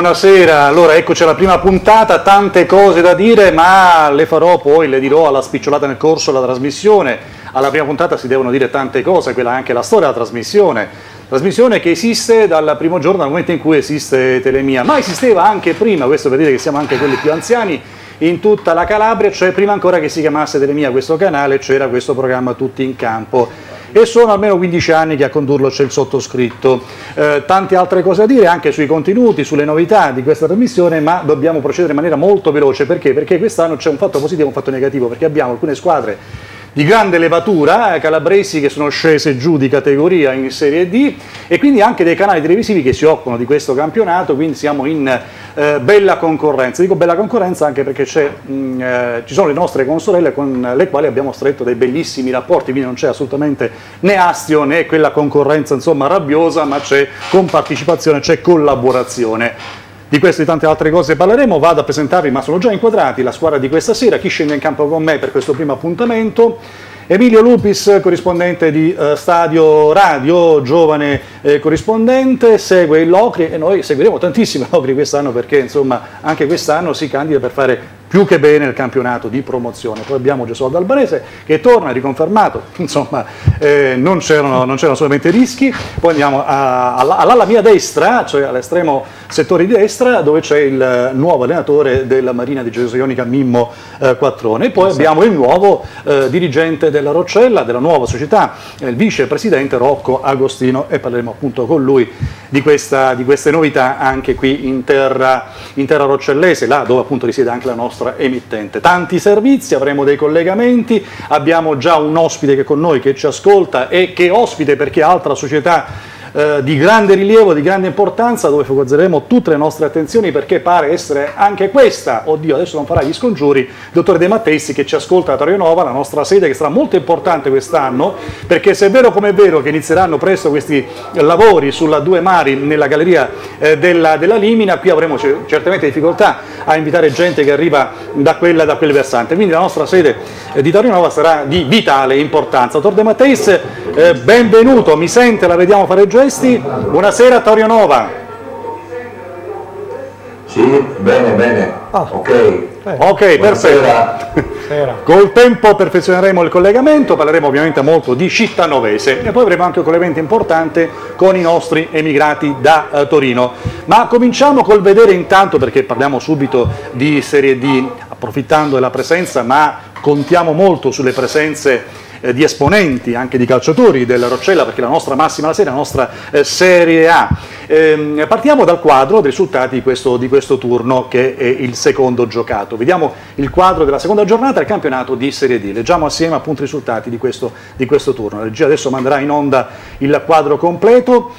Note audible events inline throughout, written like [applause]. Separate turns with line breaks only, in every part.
buonasera. Allora, eccoci alla prima puntata, tante cose da dire, ma le farò poi, le dirò alla spicciolata nel corso della trasmissione. Alla prima puntata si devono dire tante cose, quella è anche la storia della trasmissione. Trasmissione che esiste dal primo giorno, dal momento in cui esiste Telemia, ma esisteva anche prima, questo per dire che siamo anche quelli più anziani, in tutta la Calabria, cioè prima ancora che si chiamasse Telemia questo canale, c'era questo programma Tutti in Campo e sono almeno 15 anni che a condurlo c'è il sottoscritto. Eh, tante altre cose da dire anche sui contenuti, sulle novità di questa trasmissione, ma dobbiamo procedere in maniera molto veloce. Perché? Perché quest'anno c'è un fatto positivo e un fatto negativo, perché abbiamo alcune squadre di grande levatura, eh, calabresi che sono scese giù di categoria in Serie D e quindi anche dei canali televisivi che si occupano di questo campionato, quindi siamo in eh, bella concorrenza. Dico bella concorrenza anche perché mh, mm, eh, ci sono le nostre consorelle con le quali abbiamo stretto dei bellissimi rapporti, quindi non c'è assolutamente né astio né quella concorrenza insomma rabbiosa, ma c'è compartecipazione, c'è collaborazione. Di queste e tante altre cose parleremo, vado a presentarvi, ma sono già inquadrati, la squadra di questa sera, chi scende in campo con me per questo primo appuntamento. Emilio Lupis, corrispondente di uh, Stadio Radio, giovane eh, corrispondente, segue il Locri e noi seguiremo tantissimo il Locri quest'anno perché insomma anche quest'anno si candida per fare più che bene il campionato di promozione. Poi abbiamo Gesualdo Albanese che torna, riconfermato, [laughs] insomma eh, non, c'erano, solamente rischi. Poi andiamo all'ala mia destra, cioè all'estremo settore di destra, dove c'è il nuovo allenatore della Marina di Gesù Ionica, Mimmo eh, Quattrone. E poi esatto. abbiamo il nuovo eh, dirigente della Roccella, della nuova società, il vicepresidente Rocco Agostino e parleremo appunto con lui di, questa, di queste novità anche qui in terra, in terra roccellese, là dove appunto risiede anche la nostra nostra emittente. Tanti servizi, avremo dei collegamenti, abbiamo già un ospite che con noi che ci ascolta e che ospite perché altra società eh, di grande rilievo, di grande importanza, dove focalizzeremo tutte le nostre attenzioni perché pare essere anche questa, oddio adesso non farà gli scongiuri, il dottore De Mattesi che ci ascolta da Torre Nova, la nostra sede che sarà molto importante quest'anno, perché se è vero come è vero che inizieranno presto questi lavori sulla Due Mari nella galleria eh, della, della, Limina, qui avremo certamente difficoltà a invitare gente che arriva da, quella, da quel versante, quindi la nostra sede eh, di Torre Nova sarà di vitale importanza. Dottor De Matteis, eh, benvenuto, mi sente, la vediamo fare giù questi. Buonasera Torio Nova.
Sì, bene, bene. Ah. Ok.
Eh. Ok, perfetto. [laughs] Col tempo perfezioneremo il collegamento, parleremo ovviamente molto di città novese e poi avremo anche un collegamento importante con i nostri emigrati da uh, Torino. Ma cominciamo col vedere intanto, perché parliamo subito di Serie D, approfittando della presenza, ma contiamo molto sulle presenze eh, di esponenti, anche di calciatori della Roccella, perché la nostra massima la serie, la nostra eh, Serie A. Ehm, partiamo dal quadro dei risultati di questo, di questo, turno, che è il secondo giocato. Vediamo il quadro della seconda giornata del campionato di Serie D. Leggiamo assieme appunto i risultati di questo, di questo turno. La regia adesso manderà in onda il quadro completo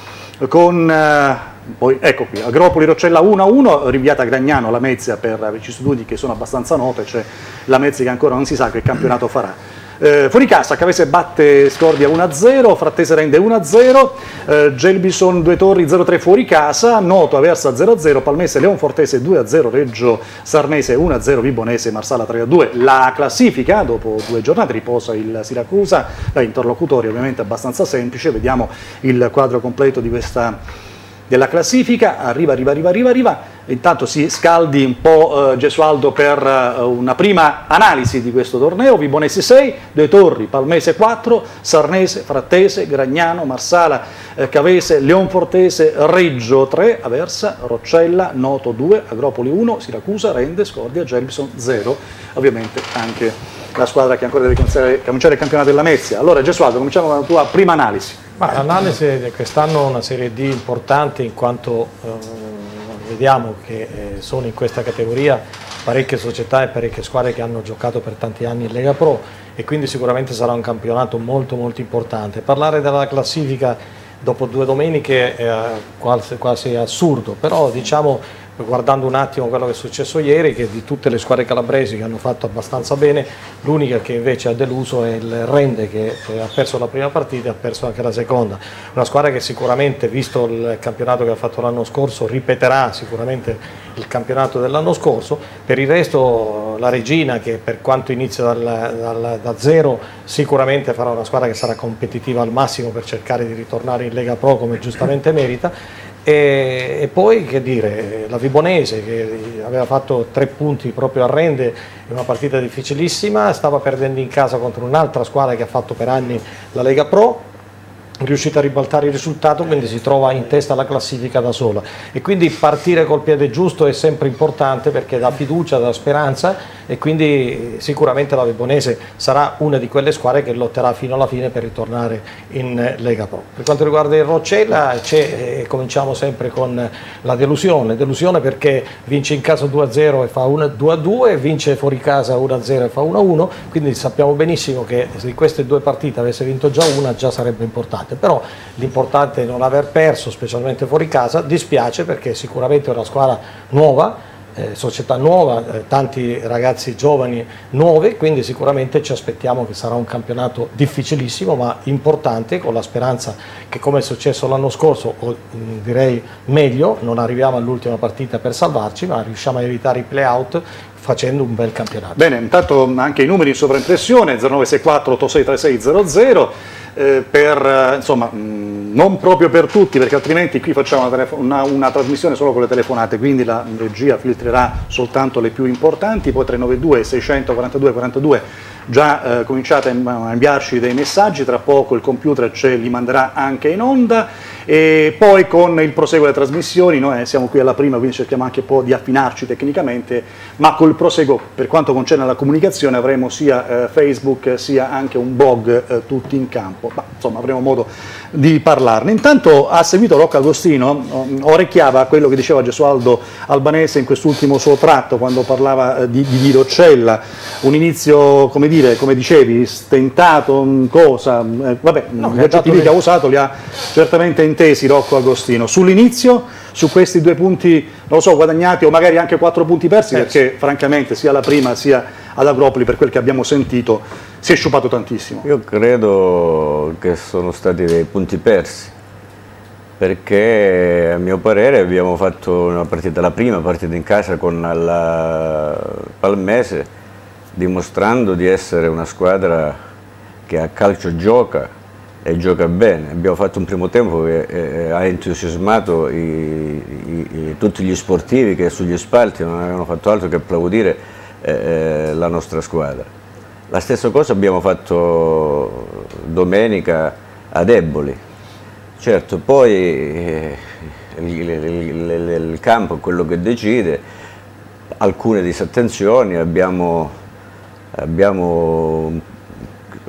con... Eh, poi ecco qui, Agropoli Roccella 1-1, rinviata a Gragnano la Mezia per i studi che sono abbastanza note, c'è la Mezia che ancora non si sa che campionato farà. Eh, fuori casa, Cavese batte Scordia 1-0, Frattese rende 1-0, eh, Gelbison Due Torri 0-3 fuori casa, Noto Aversa 0-0, Palmese Leonfortese 2-0, Reggio Sarnese 1-0, Vibonese Marsala 3-2. La classifica, dopo due giornate, riposa il Siracusa, eh, interlocutori ovviamente abbastanza semplice, vediamo il quadro completo di questa della classifica, arriva, arriva, arriva, arriva, arriva, intanto si scaldi un po' eh, Gesualdo per eh, una prima analisi di questo torneo, Vibonese 6, Due Torri, Palmese 4, Sarnese, Frattese, Gragnano, Marsala, eh, Cavese, Leonfortese, Reggio 3, Aversa, Roccella, Noto 2, Agropoli 1, Siracusa, Rende, Scordia, Gelbison 0, ovviamente anche la squadra che ancora deve cominciare il campionato della Mezia. Allora Gesualdo, cominciamo con la tua prima analisi.
L'analisi di quest'anno è una serie D importante in quanto eh, vediamo che eh, sono in questa categoria parecchie società e parecchie squadre che hanno giocato per tanti anni in Lega Pro e quindi sicuramente sarà un campionato molto molto importante. Parlare della classifica dopo due domeniche è quasi, quasi assurdo, però diciamo guardando un attimo quello che è successo ieri, che di tutte le squadre calabresi che hanno fatto abbastanza bene, l'unica che invece ha deluso è il Rende che ha perso la prima partita e ha perso anche la seconda. Una squadra che sicuramente, visto il campionato che ha fatto l'anno scorso, ripeterà sicuramente il campionato dell'anno scorso. Per il resto la Regina, che per quanto inizia dal, dal, da zero, sicuramente farà una squadra che sarà competitiva al massimo per cercare di ritornare in Lega Pro come giustamente merita E, e, poi che dire, la Vibonese che aveva fatto tre punti proprio a Rende in una partita difficilissima, stava perdendo in casa contro un'altra squadra che ha fatto per anni la Lega Pro riuscita a ribaltare il risultato, quindi si trova in testa alla classifica da sola. E quindi partire col piede giusto è sempre importante perché dà fiducia, dà speranza e quindi sicuramente la Vibonese sarà una di quelle squadre che lotterà fino alla fine per ritornare in Lega Pro. Per quanto riguarda il Roccella, eh, cominciamo sempre con la delusione, delusione perché vince in casa 2-0 e fa 2-2, vince fuori casa 1-0 e fa 1-1, quindi sappiamo benissimo che se di queste due partite avesse vinto già una già sarebbe importante importante, però l'importante è non aver perso, specialmente fuori casa, dispiace perché sicuramente è una squadra nuova, eh, società nuova, eh, tanti ragazzi giovani nuovi, quindi sicuramente ci aspettiamo che sarà un campionato difficilissimo ma importante con la speranza che come è successo l'anno scorso, o mh, direi meglio, non arriviamo all'ultima partita per salvarci ma riusciamo a evitare i play-out facendo un bel campionato.
Bene, intanto anche i numeri in sovraimpressione 0964 863600 eh, per, eh, insomma, mh, non proprio per tutti perché altrimenti qui facciamo una, una, una, trasmissione solo con le telefonate, quindi la regia filtrerà soltanto le più importanti, poi 392 642 42 già eh, cominciate a inviarci dei messaggi, tra poco il computer ce li manderà anche in onda. E poi con il proseguo delle trasmissioni, noi siamo qui alla prima quindi cerchiamo anche un po' di affinarci tecnicamente, ma col proseguo per quanto concerne la comunicazione avremo sia eh, Facebook sia anche un blog eh, tutti in campo, ma insomma avremo modo di parlarne. Intanto ha seguito Rocco Agostino, orecchiava quello che diceva Gesualdo Albanese in quest'ultimo suo tratto quando parlava eh, di, di Rocella, un inizio come dire dire, come dicevi, stentato, cosa, eh, vabbè, no, gli aggettivi che ha usato li ha certamente intesi Rocco Agostino. Sull'inizio, su questi due punti, non lo so, guadagnati o magari anche quattro punti persi, persi. perché francamente sia la prima sia ad Agropoli, per quel che abbiamo sentito, si è sciupato tantissimo.
Io credo che sono stati dei punti persi perché a mio parere abbiamo fatto una partita, la prima partita in casa con la Palmese dimostrando di essere una squadra che a calcio gioca e gioca bene. Abbiamo fatto un primo tempo che eh, ha entusiasmato i, i, tutti gli sportivi che sugli spalti non avevano fatto altro che applaudire eh, eh la nostra squadra. La stessa cosa abbiamo fatto domenica a Deboli. Certo, poi eh, il, il, il, il campo è quello che decide, alcune disattenzioni, abbiamo abbiamo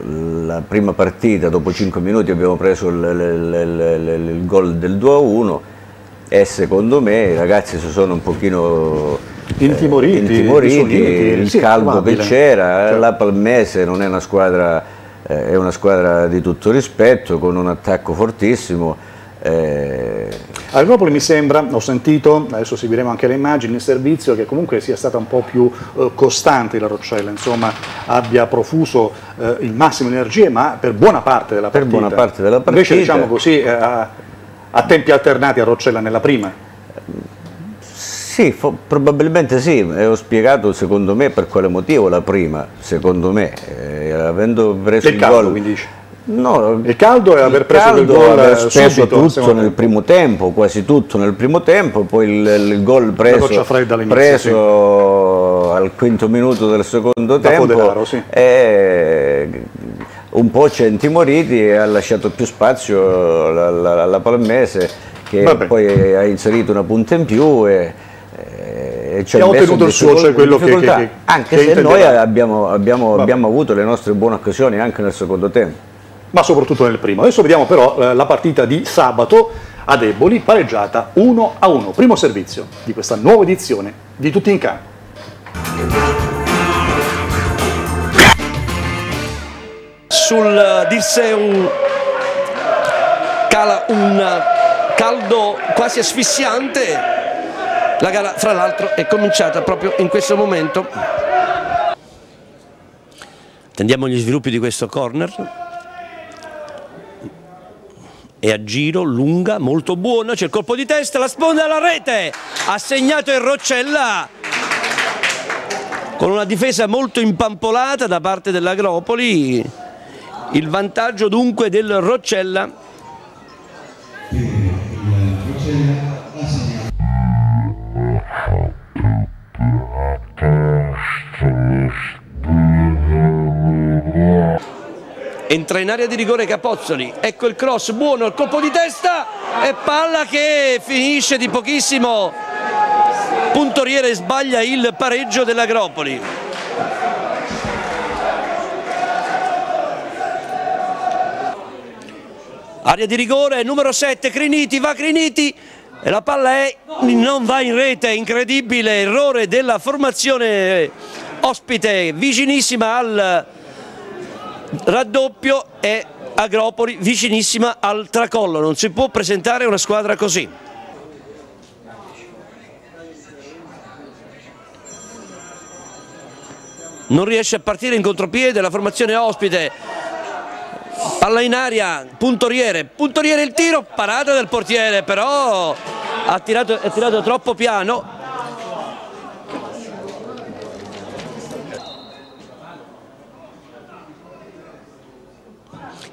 la prima partita, dopo 5 minuti abbiamo preso il, il, il, il gol del 2-1 e secondo me i ragazzi si sono un pochino
intimoriti,
eh, intimoriti il sì, caldo che c'era, certo. la Palmese non è una squadra, eh, è una squadra di tutto rispetto con un attacco fortissimo
eh... Agropoli mi sembra, ho sentito, adesso seguiremo anche le immagini, il servizio che comunque sia stata un po' più eh, costante la Roccella, insomma abbia profuso eh, il massimo di energie ma per buona parte della partita.
Per buona parte della partita.
Invece diciamo così, eh, a, a, tempi alternati a Roccella nella prima.
Sì, probabilmente sì, e ho spiegato secondo me per quale motivo la prima, secondo me, eh, avendo preso il, il gol...
Quindi dice
No,
il caldo è aver preso il gol
aver speso tutto nel primo tempo, quasi tutto nel primo tempo, poi il, il gol preso, preso sì. al quinto minuto del secondo da tempo Fodelaro, sì. e un po' ci ha intimoriti e ha lasciato più spazio alla, alla Palmese che Vabbè. poi ha inserito una punta in più e,
e ci ha ottenuto il suo, cioè quello che, che, che,
anche se noi abbiamo, abbiamo, abbiamo avuto le nostre buone occasioni anche nel secondo tempo
ma soprattutto nel primo. Adesso vediamo però eh, la partita di sabato a Deboli, pareggiata 1 a 1. Primo servizio di questa nuova edizione di Tutti in Campo.
Sul Dirseum cala un caldo quasi asfissiante. La gara, fra l'altro, è cominciata proprio in questo momento. Attendiamo gli sviluppi di questo corner e a giro, lunga, molto buona, c'è il colpo di testa, la sponda alla rete, ha segnato il Roccella con una difesa molto impampolata da parte dell'Agropoli, il vantaggio dunque del Roccella. Yeah entra in area di rigore Capozzoli, ecco il cross buono, il colpo di testa e palla che finisce di pochissimo, puntoriere sbaglia il pareggio dell'Agropoli. Aria di rigore, numero 7, Criniti, va Criniti, e la palla è, non va in rete, incredibile errore della formazione ospite vicinissima al raddoppio e Agropoli vicinissima al tracollo, non si può presentare una squadra così. Non riesce a partire in contropiede la formazione ospite, palla in aria, puntoriere, puntoriere il tiro, parata del portiere però ha tirato, ha tirato troppo piano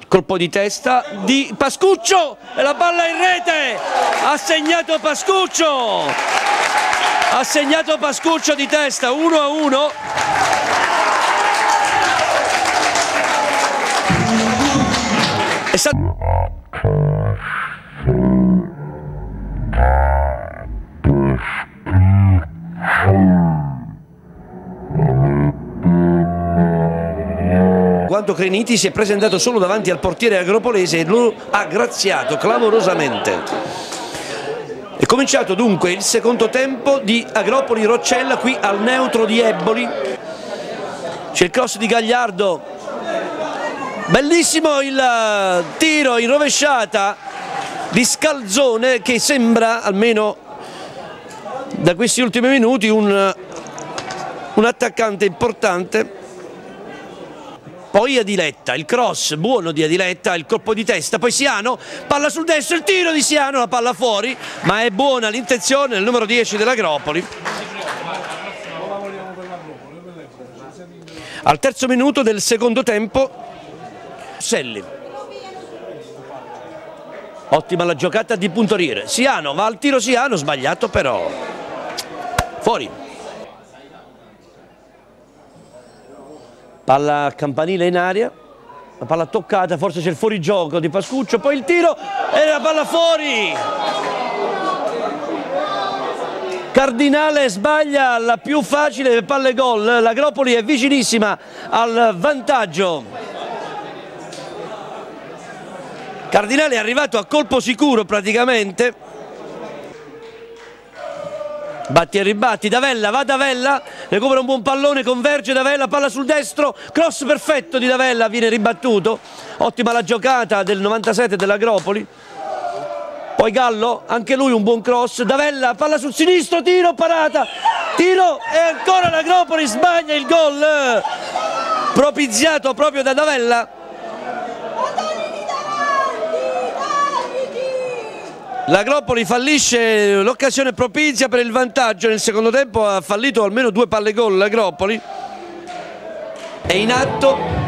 colpo di testa di Pascuccio e la palla in rete. Ha segnato Pascuccio. Ha segnato Pascuccio di testa 1 a 1 è stato quanto Creniti si è presentato solo davanti al portiere agropolese e lo ha graziato clamorosamente. È cominciato dunque il secondo tempo di Agropoli Roccella qui al neutro di Ebboli. C'è il cross di Gagliardo, bellissimo il tiro in rovesciata di Scalzone che sembra almeno da questi ultimi minuti un, un attaccante importante poi Adiletta, il cross buono di Adiletta, il colpo di testa, poi Siano, palla sul destro, il tiro di Siano, la palla fuori, ma è buona l'intenzione del numero 10 dell'Agropoli. Al terzo minuto del secondo tempo, Selli. Ottima la giocata di Puntoriere. Siano va al tiro Siano, sbagliato però. Fuori. Palla campanile in aria, la palla toccata, forse c'è il fuorigioco di Pascuccio, poi il tiro e la palla fuori! Cardinale sbaglia la più facile palle gol, l'Agropoli è vicinissima al vantaggio. Cardinale è arrivato a colpo sicuro praticamente, Batti e ribatti, Davella, va Davella, recupera un buon pallone, converge Davella, palla sul destro, cross perfetto di Davella, viene ribattuto, ottima la giocata del 97 dell'Agropoli, poi Gallo, anche lui un buon cross, Davella, palla sul sinistro, tiro, parata, tiro e ancora l'Agropoli sbaglia il gol, propiziato proprio da Davella. L'Agropoli fallisce l'occasione propizia per il vantaggio, nel secondo tempo ha fallito almeno due palle gol l'Agropoli. È in atto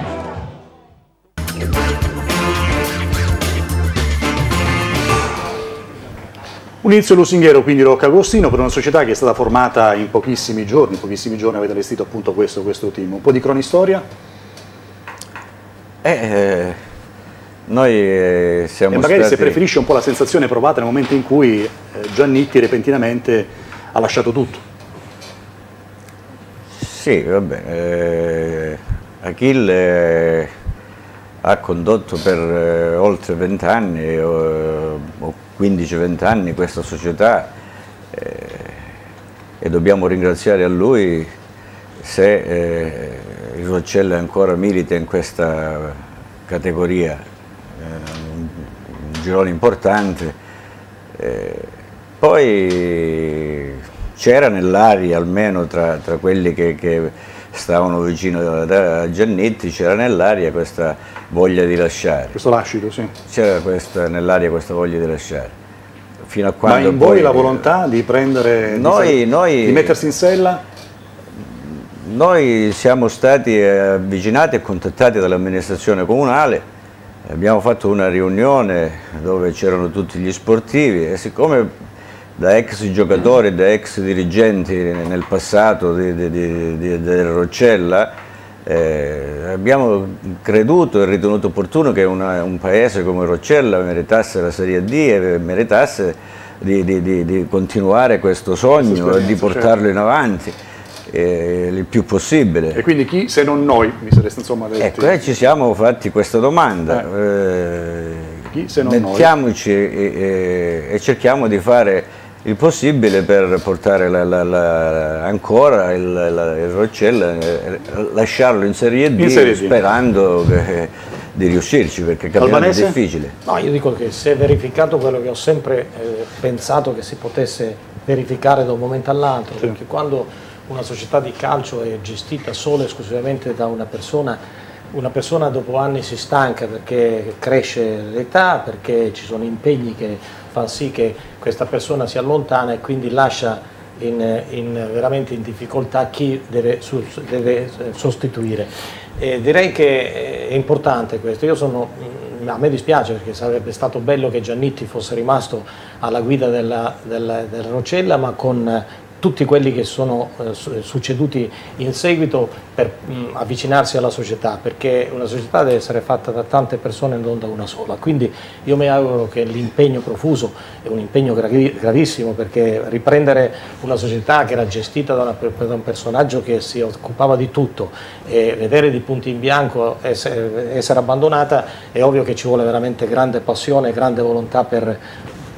Un inizio lusinghiero quindi Rocca Agostino per una società che è stata formata in pochissimi giorni, in pochissimi giorni avete allestito appunto questo, questo team. Un po' di cronistoria?
Eh, noi eh, siamo
e magari
stati...
se preferisce un po' la sensazione provata nel momento in cui eh, Giannitti repentinamente ha lasciato tutto.
Sì, vabbè, eh, Achille ha condotto per eh, oltre 20 anni eh, o 15-20 anni questa società eh, e dobbiamo ringraziare a lui se il Roccella ancora milita in questa categoria un girone importante. Eh, poi c'era nell'aria, almeno tra, tra quelli che, che, stavano vicino a Giannetti, c'era nell'aria questa voglia di lasciare.
Questo lascito, sì.
C'era nell'aria questa voglia di lasciare.
Fino a quando Ma in poi, voi la volontà di prendere,
noi,
di,
noi,
di mettersi in sella?
Noi siamo stati avvicinati e contattati dall'amministrazione comunale abbiamo fatto una riunione dove c'erano tutti gli sportivi e siccome da ex giocatori, da ex dirigenti nel passato di, di, di, del Roccella, Eh, abbiamo creduto e ritenuto opportuno che una, un paese come Roccella meritasse la Serie D e meritasse di, continuare questo sogno e di portarlo certo. in avanti eh, il più possibile.
E quindi chi se non noi, mi sareste insomma detti?
Ecco, e ci siamo fatti questa domanda. Eh. Eh, chi se non mettiamoci e, e, e cerchiamo di fare il possibile per portare la, la, la, ancora il, il Roccella, eh, lasciarlo in Serie D, in serie sperando che, di riuscirci perché campionato è difficile.
No, io dico che se è verificato quello che ho sempre eh, pensato che si potesse verificare da un momento all'altro, sì. perché quando una società di calcio è gestita solo e esclusivamente da una persona una persona dopo anni si stanca perché cresce l'età, perché ci sono impegni che fanno sì che questa persona si allontana e quindi lascia in, in, veramente in difficoltà chi deve, deve sostituire. E direi che è importante questo, sono, a me dispiace perché sarebbe stato bello che Giannitti fosse rimasto alla guida della, della, della Rocella ma con tutti quelli che sono eh, succeduti in seguito per mh, avvicinarsi alla società, perché una società deve essere fatta da tante persone e non da una sola. Quindi io mi auguro che l'impegno profuso è un impegno gravi gravissimo, perché riprendere una società che era gestita da, una, da, un personaggio che si occupava di tutto e vedere di punti in bianco essere, essere abbandonata, è ovvio che ci vuole veramente grande passione grande volontà per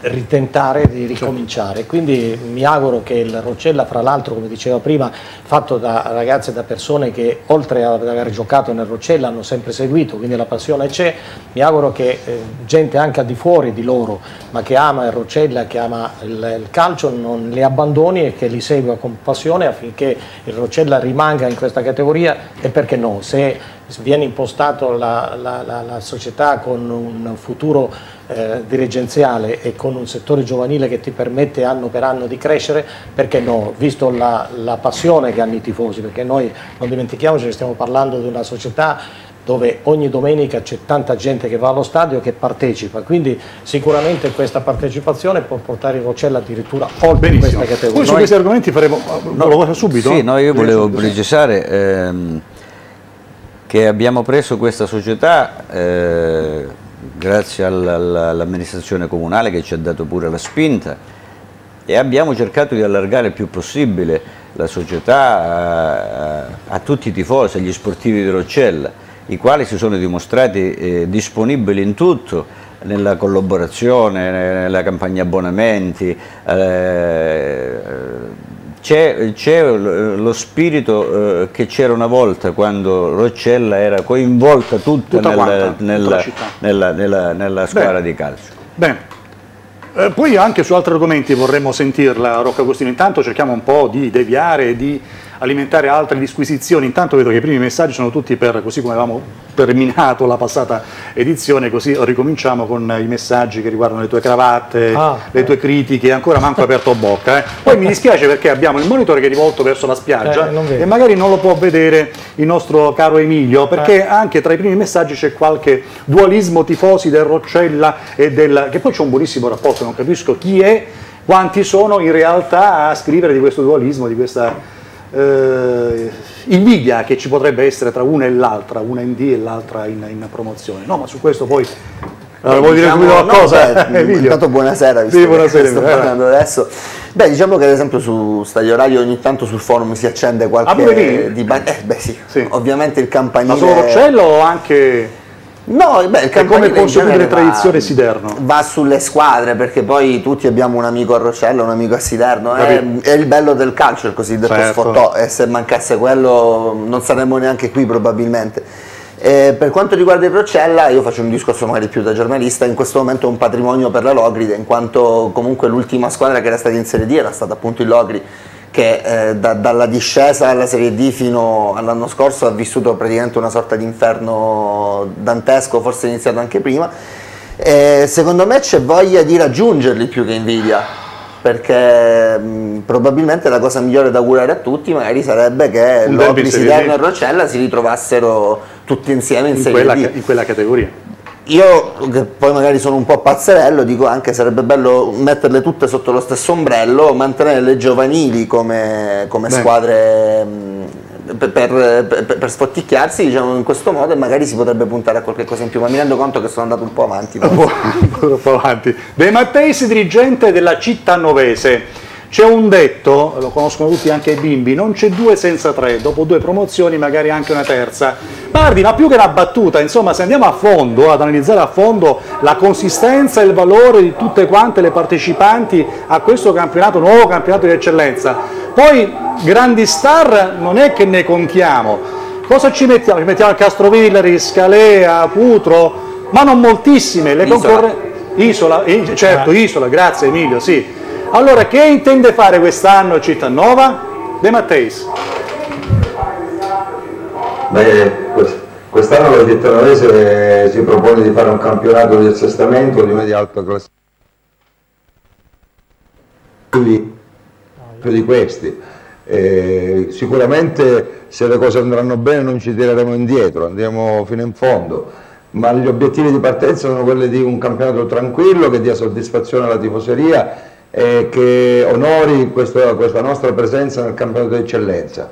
ritentare di ricominciare. Quindi mi auguro che il Roccella, fra l'altro, come diceva prima, fatto da ragazze e da persone che oltre ad aver giocato nel Roccella hanno sempre seguito, quindi la passione c'è, mi auguro che eh, gente anche al di fuori di loro, ma che ama il Roccella, che ama il, il calcio, non li abbandoni e che li segua con passione affinché il Roccella rimanga in questa categoria. E perché no, se viene impostato la, la, la, la società con un futuro eh, dirigenziale e con un settore giovanile che ti permette anno per anno di crescere, perché no? Visto la, la passione che hanno i tifosi, perché noi non dimentichiamoci che stiamo parlando di una società dove ogni domenica c'è tanta gente che va allo stadio e che partecipa, quindi sicuramente questa partecipazione può portare il Rocella addirittura oltre Benissimo. questa categoria.
Poi su questi argomenti faremo, no, lo subito?
Sì, no, io volevo precisare ehm, che abbiamo preso questa società eh, grazie all'amministrazione comunale che ci ha dato pure la spinta e abbiamo cercato di allargare il più possibile la società a, a tutti i tifosi, agli sportivi di Roccella, i quali si sono dimostrati eh, disponibili in tutto, nella collaborazione, nella campagna abbonamenti, eh, c'è, lo spirito eh, che c'era una volta quando Roccella era coinvolta tutta, tutta nel, quanta, nella, tutta nella, nella, nella, squadra Bene. di calcio.
Bene. Eh, poi anche su altri argomenti vorremmo sentirla Rocco Agostino, intanto cerchiamo un po' di deviare e di alimentare altre disquisizioni. Intanto vedo che i primi messaggi sono tutti per, così come avevamo terminato la passata edizione, così ricominciamo con i messaggi che riguardano le tue cravatte, ah, le tue critiche, ancora manco aperto bocca. Eh. Poi mi dispiace perché abbiamo il monitor che è rivolto verso la spiaggia eh, e magari non lo può vedere il nostro caro Emilio, perché eh. anche tra i primi messaggi c'è qualche dualismo tifosi del Roccella e del... che poi c'è un buonissimo rapporto, non capisco chi è, quanti sono in realtà a scrivere di questo dualismo, di questa eh, invidia che ci potrebbe essere tra una e l'altra, una in D e l'altra in, in, promozione. No, ma su questo poi
allora, vuoi diciamo, dire subito qualcosa? No, [laughs] intanto buonasera, visto sì, buonasera, sto eh. parlando adesso. Beh, diciamo che ad esempio su Stadio Radio ogni tanto sul forum si accende qualche
ah,
di eh, beh sì. sì. ovviamente il campanile.
Ma solo Roccello o anche
No, beh, il
come consolidare tradizione va, Siderno.
Va sulle squadre perché poi tutti abbiamo un amico a Rocello, un amico a Siderno. È, è, il bello del calcio, il cosiddetto certo. sfottò. E se mancasse quello non saremmo neanche qui probabilmente. Eh, per quanto riguarda il Roccella, io faccio un discorso magari più da giornalista, in questo momento è un patrimonio per la Logride, in quanto comunque l'ultima squadra che era stata in Serie D era stata appunto il Logri che eh, da, dalla discesa alla Serie D fino all'anno scorso ha vissuto praticamente una sorta di inferno dantesco, forse iniziato anche prima. E secondo me c'è voglia di raggiungerli più che invidia, perché mh, probabilmente la cosa migliore da augurare a tutti magari sarebbe che Lopri, Siderno e Rocella si ritrovassero tutti insieme in, in Serie
quella,
D.
In quella categoria.
Io, che poi magari sono un po' pazzerello, dico anche sarebbe bello metterle tutte sotto lo stesso ombrello, mantenere le giovanili come, come squadre per, per, per, sfotticchiarsi diciamo, in questo modo e magari si potrebbe puntare a qualche cosa in più, ma mi rendo conto che sono andato un po' avanti. [laughs]
Un po' avanti. De Matteis, dirigente della città novese. C'è un detto, lo conoscono tutti anche i bimbi, non c'è due senza tre, dopo due promozioni magari anche una terza. Guardi, ma più che una battuta, insomma, se andiamo a fondo, ad analizzare a fondo la consistenza e il valore di tutte quante le partecipanti a questo campionato, nuovo campionato di eccellenza, poi grandi star non è che ne contiamo. Cosa ci mettiamo? Ci mettiamo Castrovillari, Scalea, Putro, ma non moltissime. Le concorrenti... Isola, certo, Isola, grazie Emilio, sì allora, che intende fare quest'anno Cittanova? De Matteis.
Quest'anno la Cittanovese si propone di fare un campionato di assestamento di media alta classifica. Più di questi. Eh, sicuramente se le cose andranno bene non ci tireremo indietro, andiamo fino in fondo, ma gli obiettivi di partenza sono quelli di un campionato tranquillo che dia soddisfazione alla tifoseria eh, che onori questo, questa nostra presenza nel campionato d'eccellenza.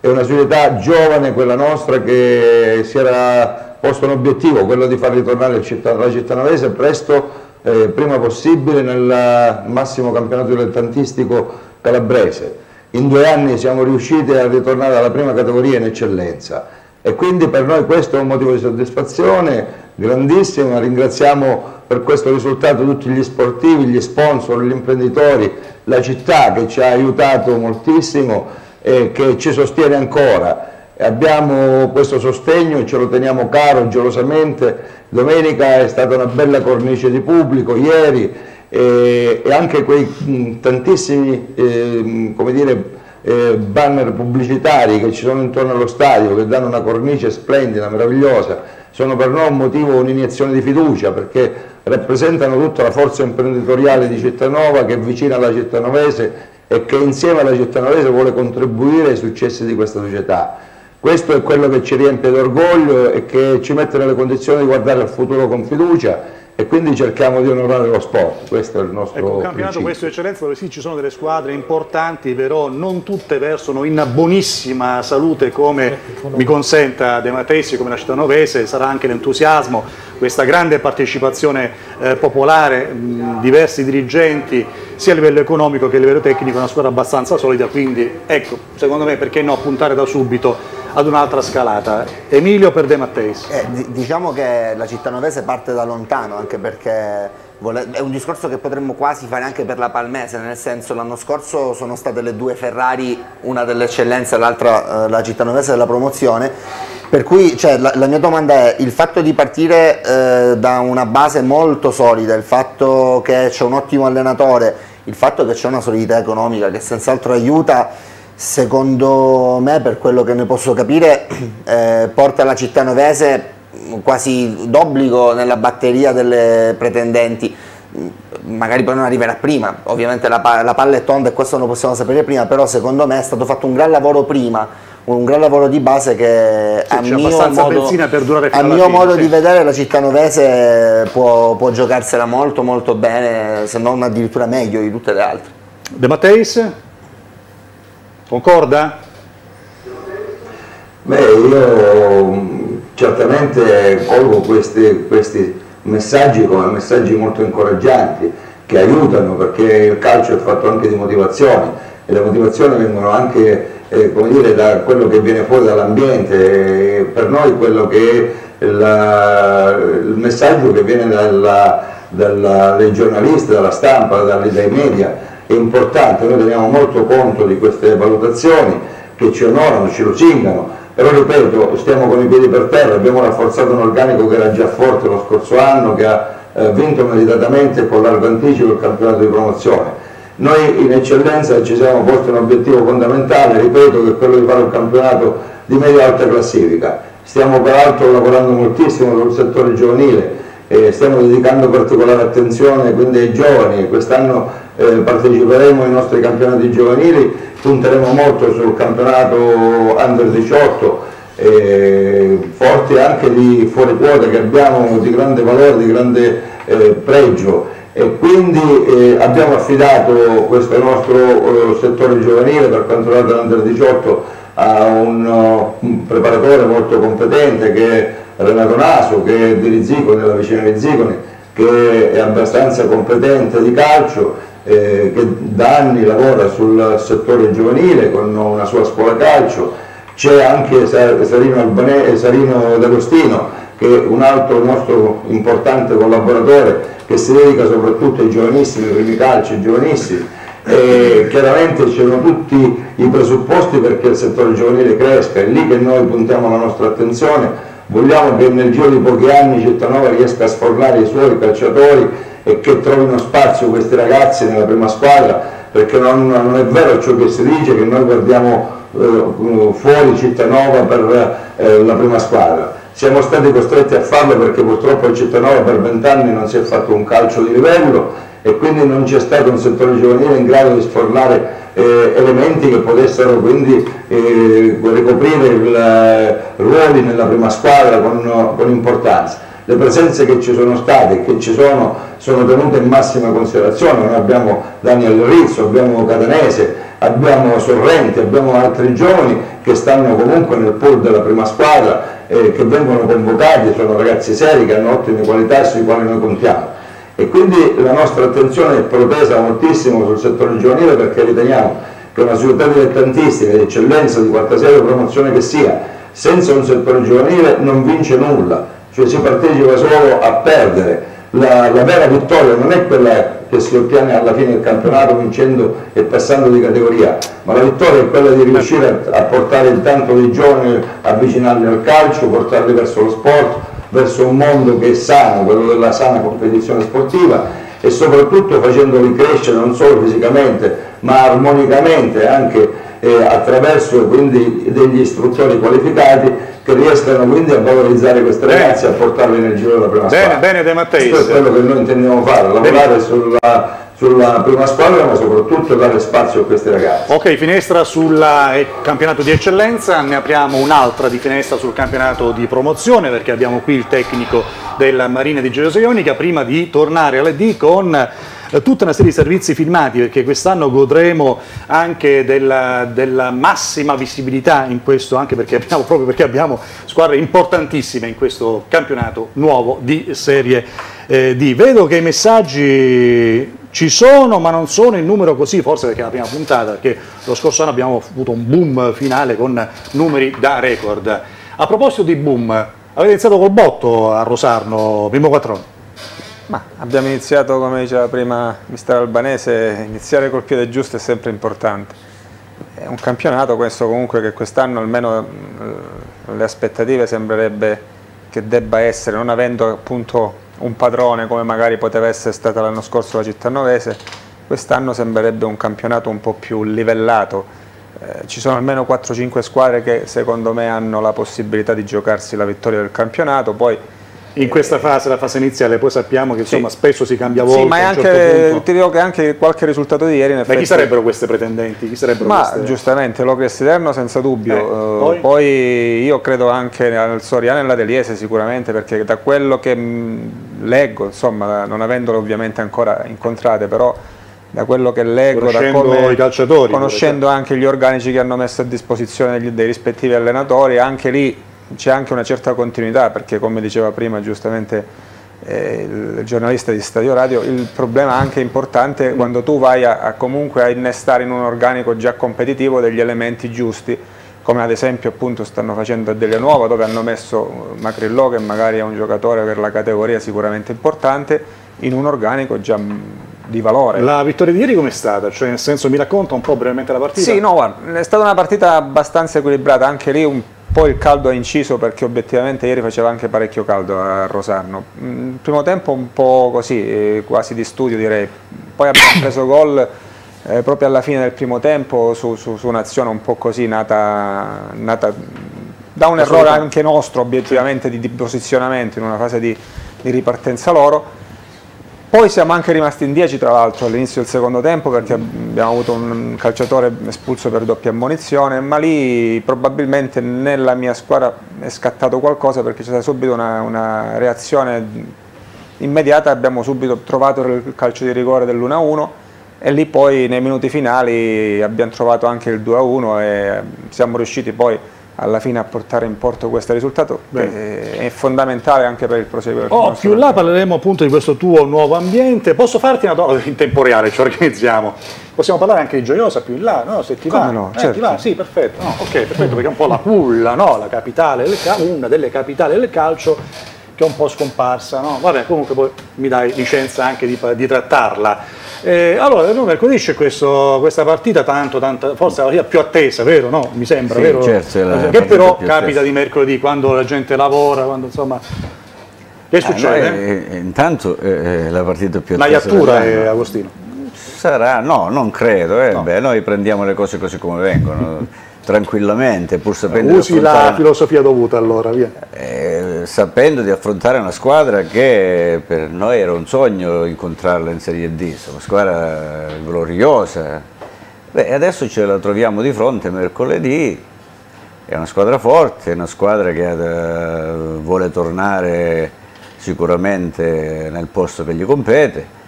È una società giovane, quella nostra, che si era posto un obiettivo, quello di far ritornare città, la città novese presto, eh, prima possibile, nel massimo campionato dilettantistico calabrese. In due anni siamo riusciti a ritornare alla prima categoria in eccellenza e quindi per noi questo è un motivo di soddisfazione grandissimo, ringraziamo per questo risultato tutti gli sportivi, gli sponsor, gli imprenditori, la città che ci ha aiutato moltissimo e che ci sostiene ancora. Abbiamo questo sostegno ce lo teniamo caro gelosamente, domenica è stata una bella cornice di pubblico, ieri e, anche quei tantissimi eh, come dire, eh, banner pubblicitari che ci sono intorno allo stadio che danno una cornice splendida, meravigliosa, sono per noi un motivo, un'iniezione di fiducia perché rappresentano tutta la forza imprenditoriale di Cittanova che è vicina alla cittanovese e che insieme alla cittanovese vuole contribuire ai successi di questa società. Questo è quello che ci riempie d'orgoglio e che ci mette nelle condizioni di guardare al futuro con fiducia e quindi cerchiamo di onorare lo sport, questo è il nostro ecco, un
campionato
principio.
questo eccellenza dove sì ci sono delle squadre importanti, però non tutte versano in buonissima salute come mi consenta De Matessi, come la città novese, sarà anche l'entusiasmo, questa grande partecipazione eh, popolare, mh, diversi dirigenti, sia a livello economico che a livello tecnico, una squadra abbastanza solida, quindi ecco, secondo me perché no, puntare da subito ad un'altra scalata. Emilio per De Matteis.
Eh, diciamo che la città novese parte da lontano, anche perché è un discorso che potremmo quasi fare anche per la Palmese, nel senso l'anno scorso sono state le due Ferrari, una dell'eccellenza e l'altra eh, la città novese della promozione, per cui cioè, la, la, mia domanda è il fatto di partire eh, da una base molto solida, il fatto che c'è un ottimo allenatore, il fatto che c'è una solidità economica che senz'altro aiuta secondo me per quello che ne posso capire [clears throat] eh, porta la città novese quasi d'obbligo nella batteria delle pretendenti magari poi non arriverà prima ovviamente la, la palla è tonda e questo lo possiamo sapere prima però secondo me è stato fatto un gran lavoro prima un gran lavoro di base che sì, a mio modo, a mio modo sì. di vedere la città novese può, può giocarsela molto molto bene se non addirittura meglio di tutte le altre
De Matteis? Concorda?
Beh, io mm, certamente colgo questi, questi messaggi come messaggi molto incoraggianti che aiutano perché il calcio è fatto anche di motivazioni e le motivazioni vengono anche eh, dire, da quello che viene fuori dall'ambiente per noi quello che è la, il messaggio che viene dalla, dalla, dai giornalisti, dalla stampa, dai media è importante, noi teniamo molto conto di queste valutazioni che ci onorano, ci lusingano, però ripeto, stiamo con i piedi per terra, abbiamo rafforzato un organico che era già forte lo scorso anno, che ha eh, vinto meritatamente con largo anticipo il campionato di promozione. Noi in eccellenza ci siamo posti un obiettivo fondamentale, ripeto, che è quello di fare un campionato di media alta classifica. Stiamo peraltro lavorando moltissimo sul settore giovanile, eh, stiamo dedicando particolare attenzione quindi ai giovani, quest'anno eh, parteciperemo ai nostri campionati giovanili, punteremo molto sul campionato Under 18, eh, forti anche di fuori quota che abbiamo di grande valore, di grande eh, pregio. E quindi eh, abbiamo affidato questo nostro eh, settore giovanile per quanto riguarda l'Under 18 ha un, un preparatore molto competente che è Renato Naso, che è di Rizziconi, della vicina Rizziconi, che è abbastanza competente di calcio, eh, che da anni lavora sul settore giovanile con una sua scuola calcio, c'è anche Sarino, Albane, Sarino D'Agostino che è un altro nostro importante collaboratore che si dedica soprattutto ai giovanissimi, ai primi calci, ai giovanissimi. E chiaramente c'erano tutti i presupposti perché il settore giovanile cresca, è lì che noi puntiamo la nostra attenzione vogliamo che nel giro di pochi anni Cittanova riesca a sfornare i suoi calciatori e che trovino spazio questi ragazzi nella prima squadra perché non, non è vero ciò che si dice che noi guardiamo eh, fuori Cittanova per eh, la prima squadra. Siamo stati costretti a farlo perché purtroppo a Cittanova per vent'anni non si è fatto un calcio di livello e quindi non c'è stato un settore giovanile in grado di sfornare eh, elementi che potessero quindi eh, ricoprire il, eh, ruoli nella prima squadra con, con, importanza. Le presenze che ci sono state e che ci sono sono tenute in massima considerazione, noi abbiamo Daniel Rizzo, abbiamo Catanese, abbiamo Sorrenti, abbiamo altri giovani che stanno comunque nel pool della prima squadra, eh, che vengono convocati, sono ragazzi seri che hanno ottime qualità sui quali noi contiamo e quindi la nostra attenzione è protesa moltissimo sul settore giovanile perché riteniamo che una società dilettantistica di eccellenza di qualsiasi promozione che sia senza un settore giovanile non vince nulla. Cioè si partecipa solo a perdere. La, la vera vittoria non è quella che si ottiene alla fine del campionato vincendo e passando di categoria, ma la vittoria è quella di riuscire a, a portare intanto dei giovani, avvicinarli al calcio, portarli verso lo sport, verso un mondo che è sano, quello della sana competizione sportiva e soprattutto facendoli crescere non solo fisicamente ma armonicamente anche eh, attraverso quindi, degli istruttori qualificati che riescano quindi a valorizzare queste ragazze e a portarle nel giro della prima
bene,
squadra.
Bene, De Matteis.
Questo è quello che noi intendiamo fare, lavorare sulla sulla prima squadra ma soprattutto dare spazio a questi ragazzi.
Ok, finestra sul eh, campionato di eccellenza, ne apriamo un'altra di finestra sul campionato di promozione perché abbiamo qui il tecnico della Marina di Gelosa Ionica prima di tornare all'ED con eh, tutta una serie di servizi filmati perché quest'anno godremo anche della, della, massima visibilità in questo, anche perché abbiamo, proprio perché abbiamo squadre importantissime in questo campionato nuovo di Serie eh, D. Vedo che i messaggi ci sono ma non sono in numero così, forse perché è la prima puntata, perché lo scorso anno abbiamo avuto un boom finale con numeri da record. A proposito di boom, avete iniziato col botto a Rosarno, primo quattrone?
Ma abbiamo iniziato, come diceva prima mister Albanese, iniziare col piede giusto è sempre importante. È un campionato questo comunque che quest'anno almeno eh, le aspettative sembrerebbe che debba essere, non avendo appunto un padrone come magari poteva essere stata l'anno scorso la città novese, quest'anno sembrerebbe un campionato un po' più livellato. Eh, ci sono almeno 4-5 squadre che secondo me hanno la possibilità di giocarsi la vittoria del campionato, poi
in questa fase, la fase iniziale, poi sappiamo che insomma, sì. spesso si cambia volta.
Sì, ma anche, certo ti dico che anche qualche risultato di ieri. In
effetti... Ma chi sarebbero queste pretendenti? Chi sarebbero
ma
queste...
giustamente l'Ogres Terno senza dubbio. Eh, poi? Uh, poi? io credo anche al Soriano e all'Ateliese sicuramente, perché da quello che mh, leggo, insomma, non avendole ovviamente ancora incontrate, però da quello che leggo, come, conoscendo anche gli organici che hanno messo a disposizione dei rispettivi allenatori, anche lì c'è anche una certa continuità perché come diceva prima giustamente eh, il giornalista di Stadio Radio, il problema anche importante quando tu vai a, a, comunque a innestare in un organico già competitivo degli elementi giusti come ad esempio appunto stanno facendo a Delia Nuova dove hanno messo Macrillo che magari è un giocatore per la categoria sicuramente importante in un organico già di valore.
La vittoria di ieri com'è stata? Cioè nel senso mi racconta un po' brevemente la partita?
Sì, no, guarda, è stata una partita abbastanza equilibrata, anche lì un poi il caldo ha inciso perché obiettivamente ieri faceva anche parecchio caldo a Rosarno. Mm, il primo tempo un po' così, eh, quasi di studio direi. Poi abbiamo [coughs] preso gol eh, proprio alla fine del primo tempo su, su, su un'azione un po' così nata, nata da un errore anche nostro obiettivamente di, di posizionamento in una fase di, di ripartenza loro poi siamo anche rimasti in 10 tra l'altro all'inizio del secondo tempo perché abbiamo avuto un calciatore espulso per doppia ammonizione, ma lì probabilmente nella mia squadra è scattato qualcosa perché c'è stata subito una, una reazione immediata, abbiamo subito trovato il calcio di rigore dell'1-1 e lì poi nei minuti finali abbiamo trovato anche il 2-1 e siamo riusciti poi alla fine a portare in porto questo risultato che è fondamentale anche per il proseguo
oh, più là parleremo appunto di questo tuo nuovo ambiente posso farti una domanda [laughs] in tempo reale ci organizziamo possiamo parlare anche di Gioiosa più in là no? se ti
Come
va
no,
eh,
certo.
ti va? sì perfetto no, ok perfetto perché è un po' la culla no? la capitale del cal- una delle capitali del calcio che è un po' scomparsa no? vabbè comunque poi mi dai licenza anche di, di trattarla eh, allora, il mercoledì c'è questo, questa partita tanto, tanta, forse la partita più attesa, vero? No, mi sembra,
Sì,
vero?
certo, la
che però capita
attesa.
di mercoledì quando la gente lavora, quando insomma... Che
Eh,
succede?
noi, eh, intanto eh, la partita più attesa
iattura,
dell'anno
eh, Agostino.
sarà, no, non credo, eh, beh, noi prendiamo le cose così come vengono, [laughs] tranquillamente, pur sapendo
Usi
di
la filosofia dovuta allora, via.
eh, sapendo di affrontare una squadra che per noi era un sogno incontrarla in Serie D, insomma, una squadra gloriosa. Beh, adesso ce la troviamo di fronte mercoledì, è una squadra forte, è una squadra che vuole tornare sicuramente nel posto che gli compete.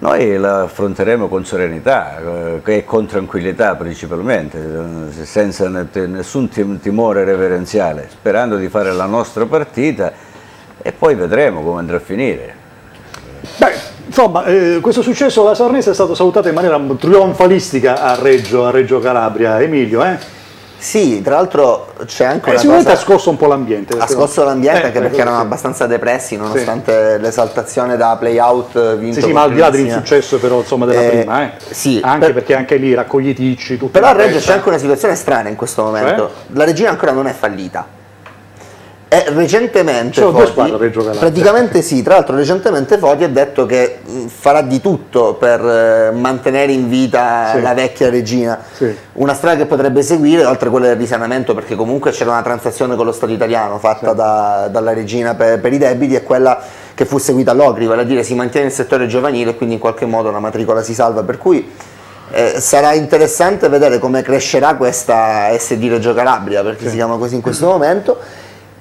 Noi la affronteremo con serenità eh, e con tranquillità principalmente, eh, senza ne- nessun tim- timore reverenziale, sperando di fare la nostra partita e poi vedremo come andrà a finire.
Beh, insomma, eh, questo successo alla Sarnese è stato salutato in maniera trionfalistica a Reggio, a Reggio Calabria. Emilio, eh?
Sì, tra l'altro c'è anche
Eh,
una
sicuramente
cosa...
ha scosso un po' l'ambiente.
Ha scosso l'ambiente
Eh,
anche
eh,
perché erano
sì.
abbastanza depressi nonostante l'esaltazione da play out vinto
Sì, sì, ma al di là
contro il
del
Messina.
successo però insomma della
Eh,
prima, eh.
sì,
anche
per-
perché anche lì raccogli i ticci, tutto
Però a Reggio c'è anche una situazione strana in questo momento. La regina ancora non è fallita. E recentemente
Sono due
Foti-
squadre
praticamente sì, tra l'altro recentemente Foti ha detto che mh, farà di tutto per eh, mantenere in vita
Sì.
la vecchia regina.
Sì.
Una strada che potrebbe seguire, oltre a quella del risanamento, perché comunque c'era una transazione con lo Stato italiano fatta da- dalla regina per, per i debiti, è quella che fu seguita all'Ocri, vale a dire si mantiene il settore giovanile e quindi in qualche modo la matricola si salva. Per cui eh, sarà interessante vedere come crescerà questa SD Reggio Calabria, perché si chiama così in questo momento,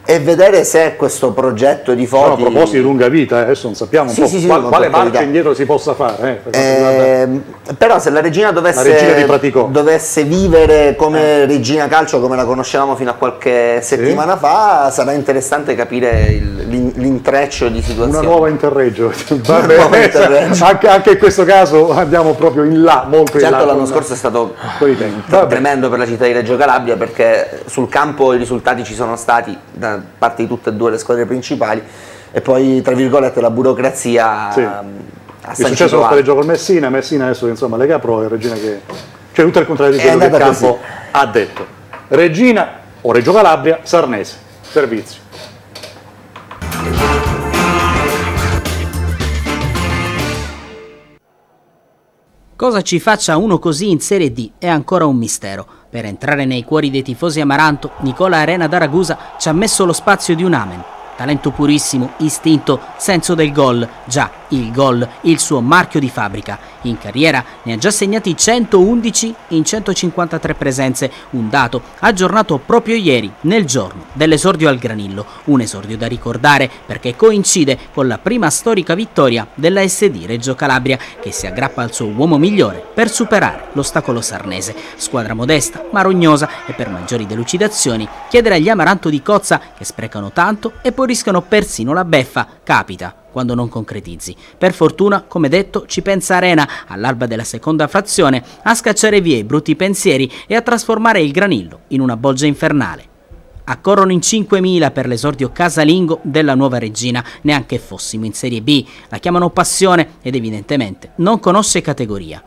e vedere se questo progetto di
Sono
Foti...
proposti di lunga vita, eh, adesso non sappiamo
Sì, sì, sì,
qual- quale marcia indietro si possa fare. eh,
Ehm, però se la regina dovesse,
La regina. Eh.
dovesse vivere come regina calcio come la conoscevamo fino a qualche settimana fa, sarà interessante capire l'intreccio di
Una
situazioni.
nuova interreggio. [laughs] Va
Una
bene.
nuova interreggio. [laughs]
Anche, anche in questo caso andiamo proprio in là, molto in là.
Certo l'anno
con-
scorso è stato
Vabbè.
tremendo per la città di Reggio Calabria perché sul campo i risultati ci sono stati da parte di tutte e due le squadre principali e poi tra virgolette la burocrazia
Sì.
ehm, ha
È successo lo
altro.
pareggio col Messina, Messina adesso insomma Lega Pro e Regina che... Cioè tutto il contrario di
È
quello che campo
così.
ha detto. Regina o Reggio Calabria, Sarnese. Servizio.
Cosa ci faccia uno così in Serie D è ancora un mistero. Per entrare nei cuori dei tifosi amaranto, Nicola Arena da Ragusa ci ha messo lo spazio di un amen. Talento purissimo, istinto, senso del gol. Già, il gol, il suo marchio di fabbrica. In carriera ne ha già segnati 111 in 153 presenze, un dato aggiornato proprio ieri, nel giorno dell'esordio al Granillo. Un esordio da ricordare perché coincide con la prima storica vittoria della SD Reggio Calabria che si aggrappa al suo uomo migliore per superare l'ostacolo sarnese. Squadra modesta, ma rognosa e per maggiori delucidazioni chiedere agli Amaranto di Cozza che sprecano tanto e poi rischiano persino la beffa. Capita quando non concretizzi. Per fortuna, come detto, ci pensa Arena, all'alba della seconda frazione, a scacciare via i brutti pensieri e a trasformare il granillo in una bolgia infernale. Accorrono in 5.000 per l'esordio casalingo della nuova regina, neanche fossimo in Serie B, la chiamano passione ed evidentemente non conosce categoria.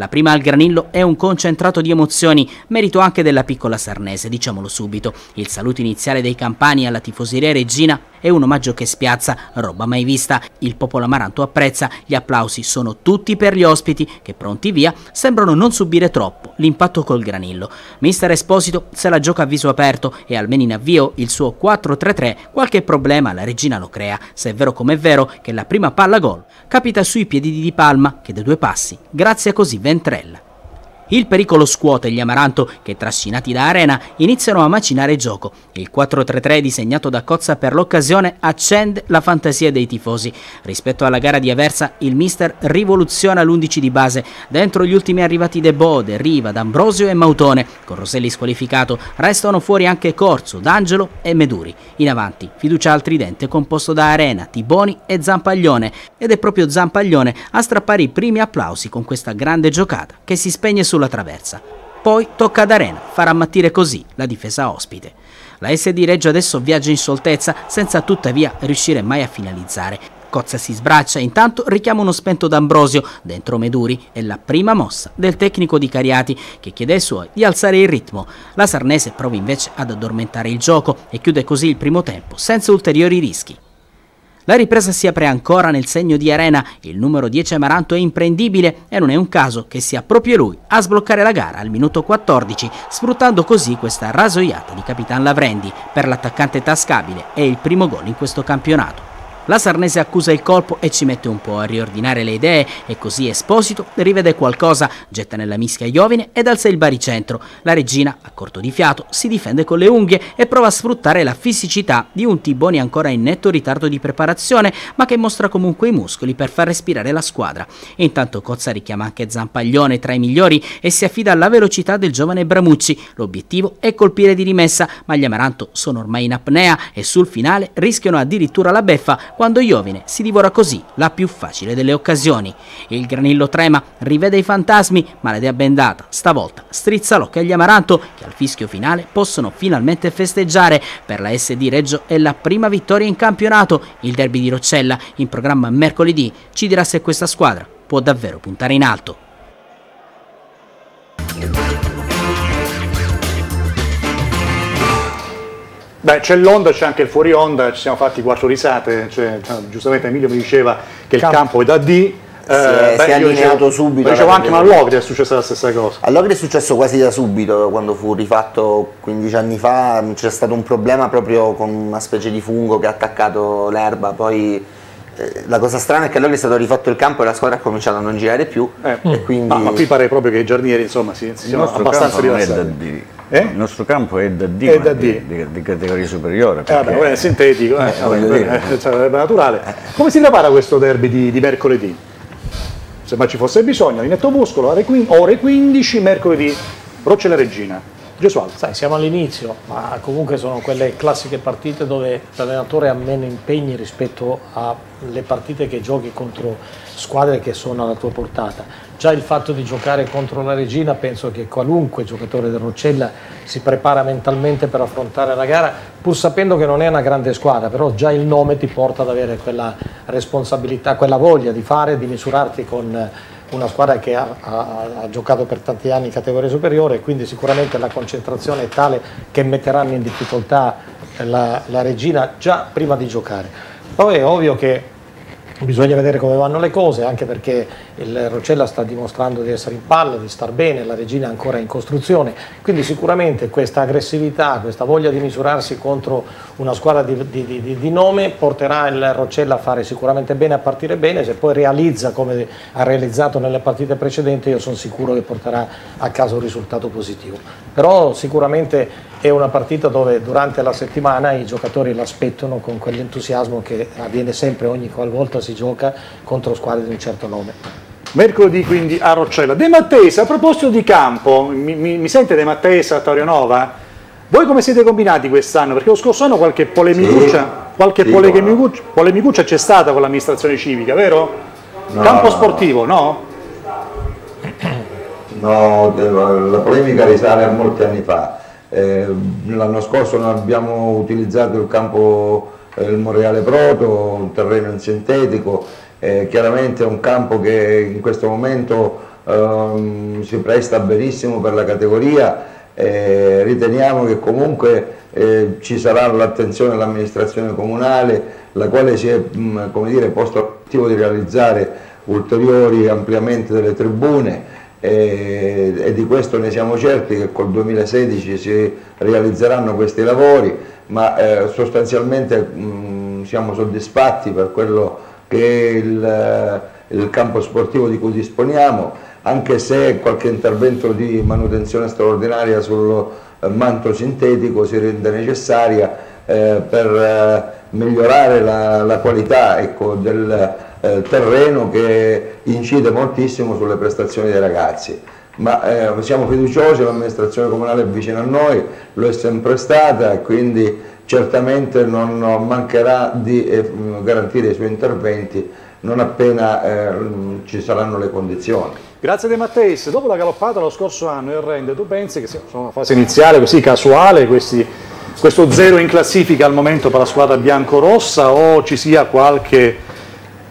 La prima al granillo è un concentrato di emozioni, merito anche della piccola Sarnese, diciamolo subito. Il saluto iniziale dei campani alla tifoseria regina è un omaggio che spiazza, roba mai vista. Il popolo amaranto apprezza, gli applausi sono tutti per gli ospiti che pronti via sembrano non subire troppo l'impatto col granillo. Mister Esposito se la gioca a viso aperto e almeno in avvio il suo 4-3-3 qualche problema la regina lo crea, se è vero come è vero che la prima palla gol capita sui piedi di Di Palma che da due passi grazia così Ventrella. Il pericolo scuote gli Amaranto che trascinati da Arena iniziano a macinare gioco. Il 4-3-3 disegnato da Cozza per l'occasione accende la fantasia dei tifosi. Rispetto alla gara di Aversa il mister rivoluziona l'11 di base. Dentro gli ultimi arrivati De Bode, Riva, D'Ambrosio e Mautone. Con Roselli squalificato restano fuori anche Corso, D'Angelo e Meduri. In avanti fiducia al tridente composto da Arena, Tiboni e Zampaglione. Ed è proprio Zampaglione a strappare i primi applausi con questa grande giocata che si spegne sul sulla traversa. Poi tocca ad Arena far ammattire così la difesa ospite. La SD Reggio adesso viaggia in soltezza senza tuttavia riuscire mai a finalizzare. Cozza si sbraccia, intanto richiama uno spento d'Ambrosio dentro Meduri e la prima mossa del tecnico di Cariati che chiede ai suoi di alzare il ritmo. La Sarnese prova invece ad addormentare il gioco e chiude così il primo tempo senza ulteriori rischi. La ripresa si apre ancora nel segno di Arena, il numero 10 Amaranto è imprendibile e non è un caso che sia proprio lui a sbloccare la gara al minuto 14, sfruttando così questa rasoiata di Capitan Lavrendi. Per l'attaccante tascabile è il primo gol in questo campionato. La Sarnese accusa il colpo e ci mette un po' a riordinare le idee e così Esposito rivede qualcosa, getta nella mischia Iovine ed alza il baricentro. La regina, a corto di fiato, si difende con le unghie e prova a sfruttare la fisicità di un Tiboni ancora in netto ritardo di preparazione, ma che mostra comunque i muscoli per far respirare la squadra. Intanto Cozza richiama anche Zampaglione tra i migliori e si affida alla velocità del giovane Bramucci. L'obiettivo è colpire di rimessa, ma gli Amaranto sono ormai in apnea e sul finale rischiano addirittura la beffa quando Iovine si divora così la più facile delle occasioni. Il granillo trema, rivede i fantasmi, ma l'idea bendata, stavolta strizza l'occhio agli Amaranto che al fischio finale possono finalmente festeggiare. Per la SD Reggio è la prima vittoria in campionato. Il derby di Roccella, in programma mercoledì, ci dirà se questa squadra può davvero puntare in alto.
Beh, c'è l'onda, c'è anche il fuori onda, ci siamo fatti quattro risate, cioè, cioè, giustamente Emilio mi diceva che il campo è da D.
Si è, eh, si è allineato dicevo, subito.
Dicevo anche, ma all'Ogri è successa la stessa cosa.
All'Ogri è successo quasi da subito, quando fu rifatto 15 anni fa, c'è stato un problema proprio con una specie di fungo che ha attaccato l'erba, poi eh, la cosa strana è che allora è stato rifatto il campo e la squadra ha cominciato a non girare più.
Eh, quindi... ma, ma, qui pare proprio che i giardinieri insomma si, si siano abbastanza rilassati.
Eh? Il nostro campo è da D,
è da D.
Di, di, categoria superiore.
Eh, vabbè, è sintetico, eh, eh, cioè, naturale. Come si prepara questo derby di, di mercoledì? Se mai ci fosse bisogno, Linetto Muscolo, ore 15, mercoledì, Roccia e la Regina. Gesualdo.
Sai, siamo all'inizio, ma comunque sono quelle classiche partite dove l'allenatore ha meno impegni rispetto alle partite che giochi contro squadre che sono alla tua portata Già il fatto di giocare contro la Regina, penso che qualunque giocatore del Roccella si prepara mentalmente per affrontare la gara, pur sapendo che non è una grande squadra, però già il nome ti porta ad avere quella responsabilità, quella voglia di fare, di misurarti con una squadra che ha, ha, ha, giocato per tanti anni in categoria superiore e quindi sicuramente la concentrazione è tale che metteranno in difficoltà la, la regina già prima di giocare. Poi è ovvio che Bisogna vedere come vanno le cose, anche perché il Rocella sta dimostrando di essere in palla, di star bene, la regina è ancora in costruzione, quindi sicuramente questa aggressività, questa voglia di misurarsi contro una squadra di, di, di, di nome porterà il Rocella a fare sicuramente bene, a partire bene, se poi realizza come ha realizzato nelle partite precedenti io sono sicuro che porterà a casa un risultato positivo. Però sicuramente è una partita dove durante la settimana i giocatori l'aspettano con quell'entusiasmo che avviene sempre ogni qualvolta si gioca contro squadre di un certo nome.
Mercoledì quindi a Roccella. De Mattesa, a proposito di campo, mi, mi, mi sente De Mattesa a Torionova? Voi come siete combinati quest'anno? Perché lo scorso anno qualche polemicuccia, sì, qualche sì, polemicuccia, polemicuccia c'è stata con l'amministrazione civica, vero? No, campo sportivo, no?
No, la polemica risale a molti anni fa eh, l'anno scorso abbiamo utilizzato il campo eh, il Monreale Proto, un terreno in sintetico, eh, chiaramente è un campo che in questo momento ehm, si presta benissimo per la categoria, riteniamo che comunque eh, ci sarà l'attenzione dell'amministrazione comunale, la quale si è mh, dire, posto l'obiettivo di realizzare ulteriori ampliamenti delle tribune, e, e, di questo ne siamo certi che col 2016 si realizzeranno questi lavori, ma eh, sostanzialmente mh, siamo soddisfatti per quello che il, il campo sportivo di cui disponiamo, anche se qualche intervento di manutenzione straordinaria sul eh, manto sintetico si rende necessaria eh, per eh, migliorare la, la qualità ecco, del eh, terreno che incide moltissimo sulle prestazioni dei ragazzi ma eh, siamo fiduciosi, l'amministrazione comunale è vicina a noi, lo è sempre stata e quindi certamente non mancherà di eh, garantire i suoi interventi non appena eh, ci saranno le condizioni.
Grazie De Matteis, dopo la galoppata lo scorso anno il Rende, tu pensi che sia una fase iniziale così casuale, questi, questo zero in classifica al momento per la squadra bianco-rossa o ci sia qualche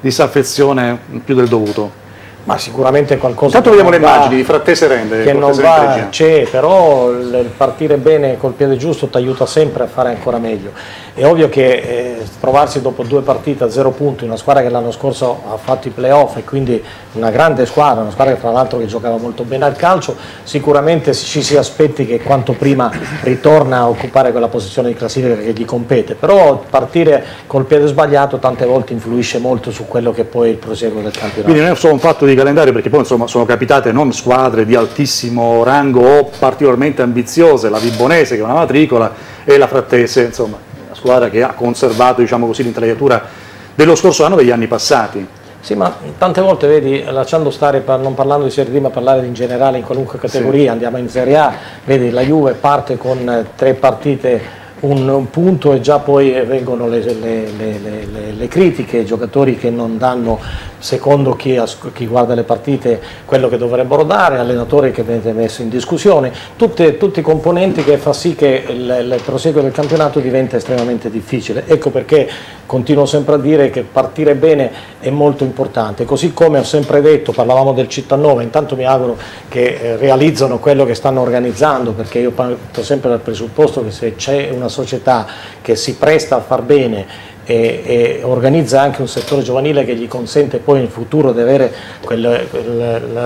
disaffezione più del dovuto?
Ma sicuramente qualcosa
Intanto vediamo le immagini di Frattese Rende.
Che non va, c'è, però il partire bene col piede giusto ti aiuta sempre a fare ancora meglio. È ovvio che eh, trovarsi dopo due partite a zero punti, una squadra che l'anno scorso ha fatto i playoff e quindi una grande squadra, una squadra che tra l'altro giocava molto bene al calcio, sicuramente ci si aspetti che quanto prima ritorna a occupare quella posizione di classifica che gli compete, però partire col piede sbagliato tante volte influisce molto su quello che poi è il proseguo del campionato.
Quindi non è solo un fatto di calendario perché poi insomma sono capitate non squadre di altissimo rango o particolarmente ambiziose, la Vibonese che è una matricola e la Frattese, insomma, una squadra che ha conservato diciamo così, l'intelaiatura dello scorso anno degli anni passati.
Sì, ma tante volte vedi, lasciando stare, non parlando di Serie D, ma parlare in generale in qualunque categoria, sì. andiamo in Serie A, vedi la Juve parte con tre partite un, un, punto e già poi vengono le, le, le, le, critiche, i giocatori che non danno, secondo chi, chi, guarda le partite, quello che dovrebbero dare, allenatori che viene messo in discussione, tutte, tutti i componenti che fa sì che il, il proseguo del campionato diventa estremamente difficile. Ecco perché continuo sempre a dire che partire bene è molto importante, così come ho sempre detto, parlavamo del Cittanova, intanto mi auguro che eh, realizzano quello che stanno organizzando, perché io parto sempre dal presupposto che se c'è una società che si presta a far bene e, e, organizza anche un settore giovanile che gli consente poi in futuro di avere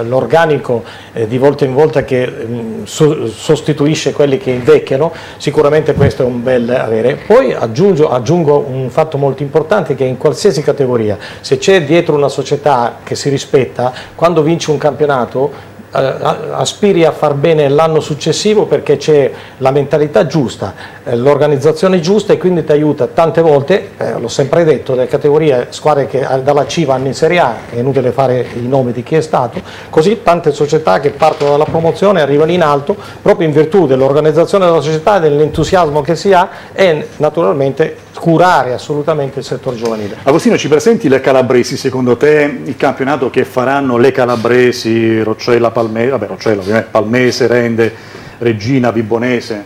l'organico eh, di volta in volta che mh, mm, so, sostituisce quelli che invecchiano, sicuramente questo è un bel avere. Poi aggiungo, aggiungo un fatto molto importante che in qualsiasi categoria, se c'è dietro una società che si rispetta, quando vince un campionato aspiri a far bene l'anno successivo perché c'è la mentalità giusta, eh, l'organizzazione giusta e quindi ti aiuta. Tante volte, eh, l'ho sempre detto, delle categorie, squadre che dalla C vanno in Serie A, è inutile fare i nomi di chi è stato, così tante società che partono dalla promozione arrivano in alto proprio in virtù dell'organizzazione della società, dell'entusiasmo che si ha e naturalmente curare assolutamente il settore giovanile.
Agostino, ci presenti le calabresi, secondo te il campionato che faranno le calabresi, Roccella, Palmese, vabbè Roccella ovviamente, Palmese, Rende, Regina, Vibonese?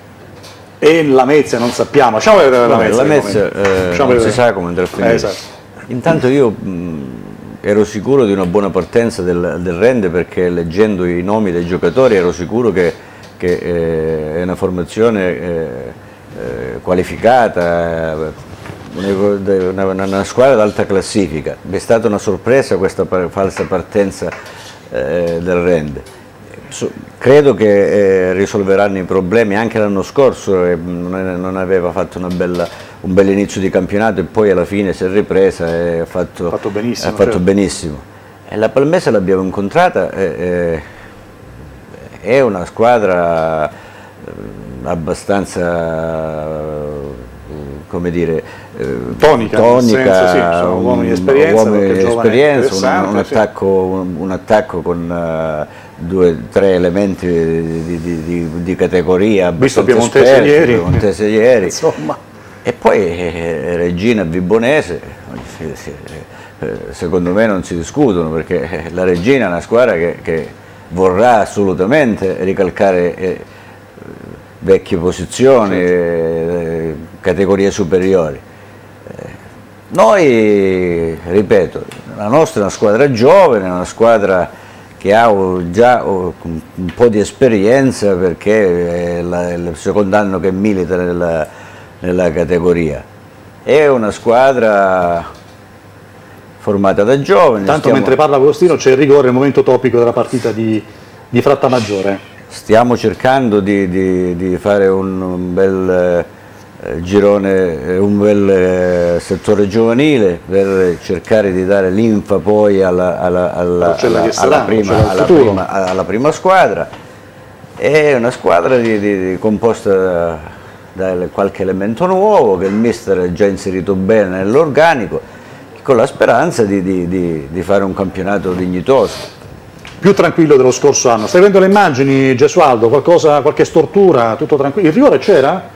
E la Mezia non sappiamo, lasciamo vedere la Mezia.
La Mezia eh, non si sa come andrà a finire. Eh, esatto. Intanto io mh, ero sicuro di una buona partenza del, del, Rende perché leggendo i nomi dei giocatori ero sicuro che, che eh, è una formazione eh, eh, qualificata, una, una, squadra d'alta classifica. è stata una sorpresa questa falsa partenza eh, del Rende. So, credo che eh, risolveranno i problemi, anche l'anno scorso eh, non, non, aveva fatto bella, un bel inizio di campionato e poi alla fine si è ripresa e ha fatto,
fatto benissimo.
Ha fatto certo. benissimo. E la Palmese l'abbiamo incontrata, è una squadra abbastanza come dire
tonica,
tonica
senso, sì, uomini di esperienza,
di esperienza un, un, attacco, un, un, attacco, con uh, due tre elementi di, di, di, di categoria
visto Piemontese ieri,
Piemontese ieri. [laughs] e poi eh, Regina Vibonese eh, secondo me non si discutono perché la Regina è una squadra che, che vorrà assolutamente ricalcare eh, vecchie posizioni, eh, categorie superiori. Noi, ripeto, la nostra è una squadra giovane, una squadra che ha già un po' di esperienza perché è il secondo anno che milita nella, nella categoria. È una squadra formata da giovani.
Tanto stiamo... mentre parla Agostino c'è il rigore, il momento topico della partita di, di Frattamaggiore
stiamo cercando di, di, di fare un, un bel eh, girone, un bel eh, settore giovanile per cercare di dare linfa poi alla, alla, alla, alla prima, prima, prima, squadra. È una squadra di, di, di composta da, qualche elemento nuovo che il mister ha già inserito bene nell'organico con la speranza di, di fare un campionato dignitoso
più tranquillo dello scorso anno. Stai vedendo le immagini, Gesualdo? Qualcosa, qualche stortura? Tutto tranquillo? Il rigore c'era?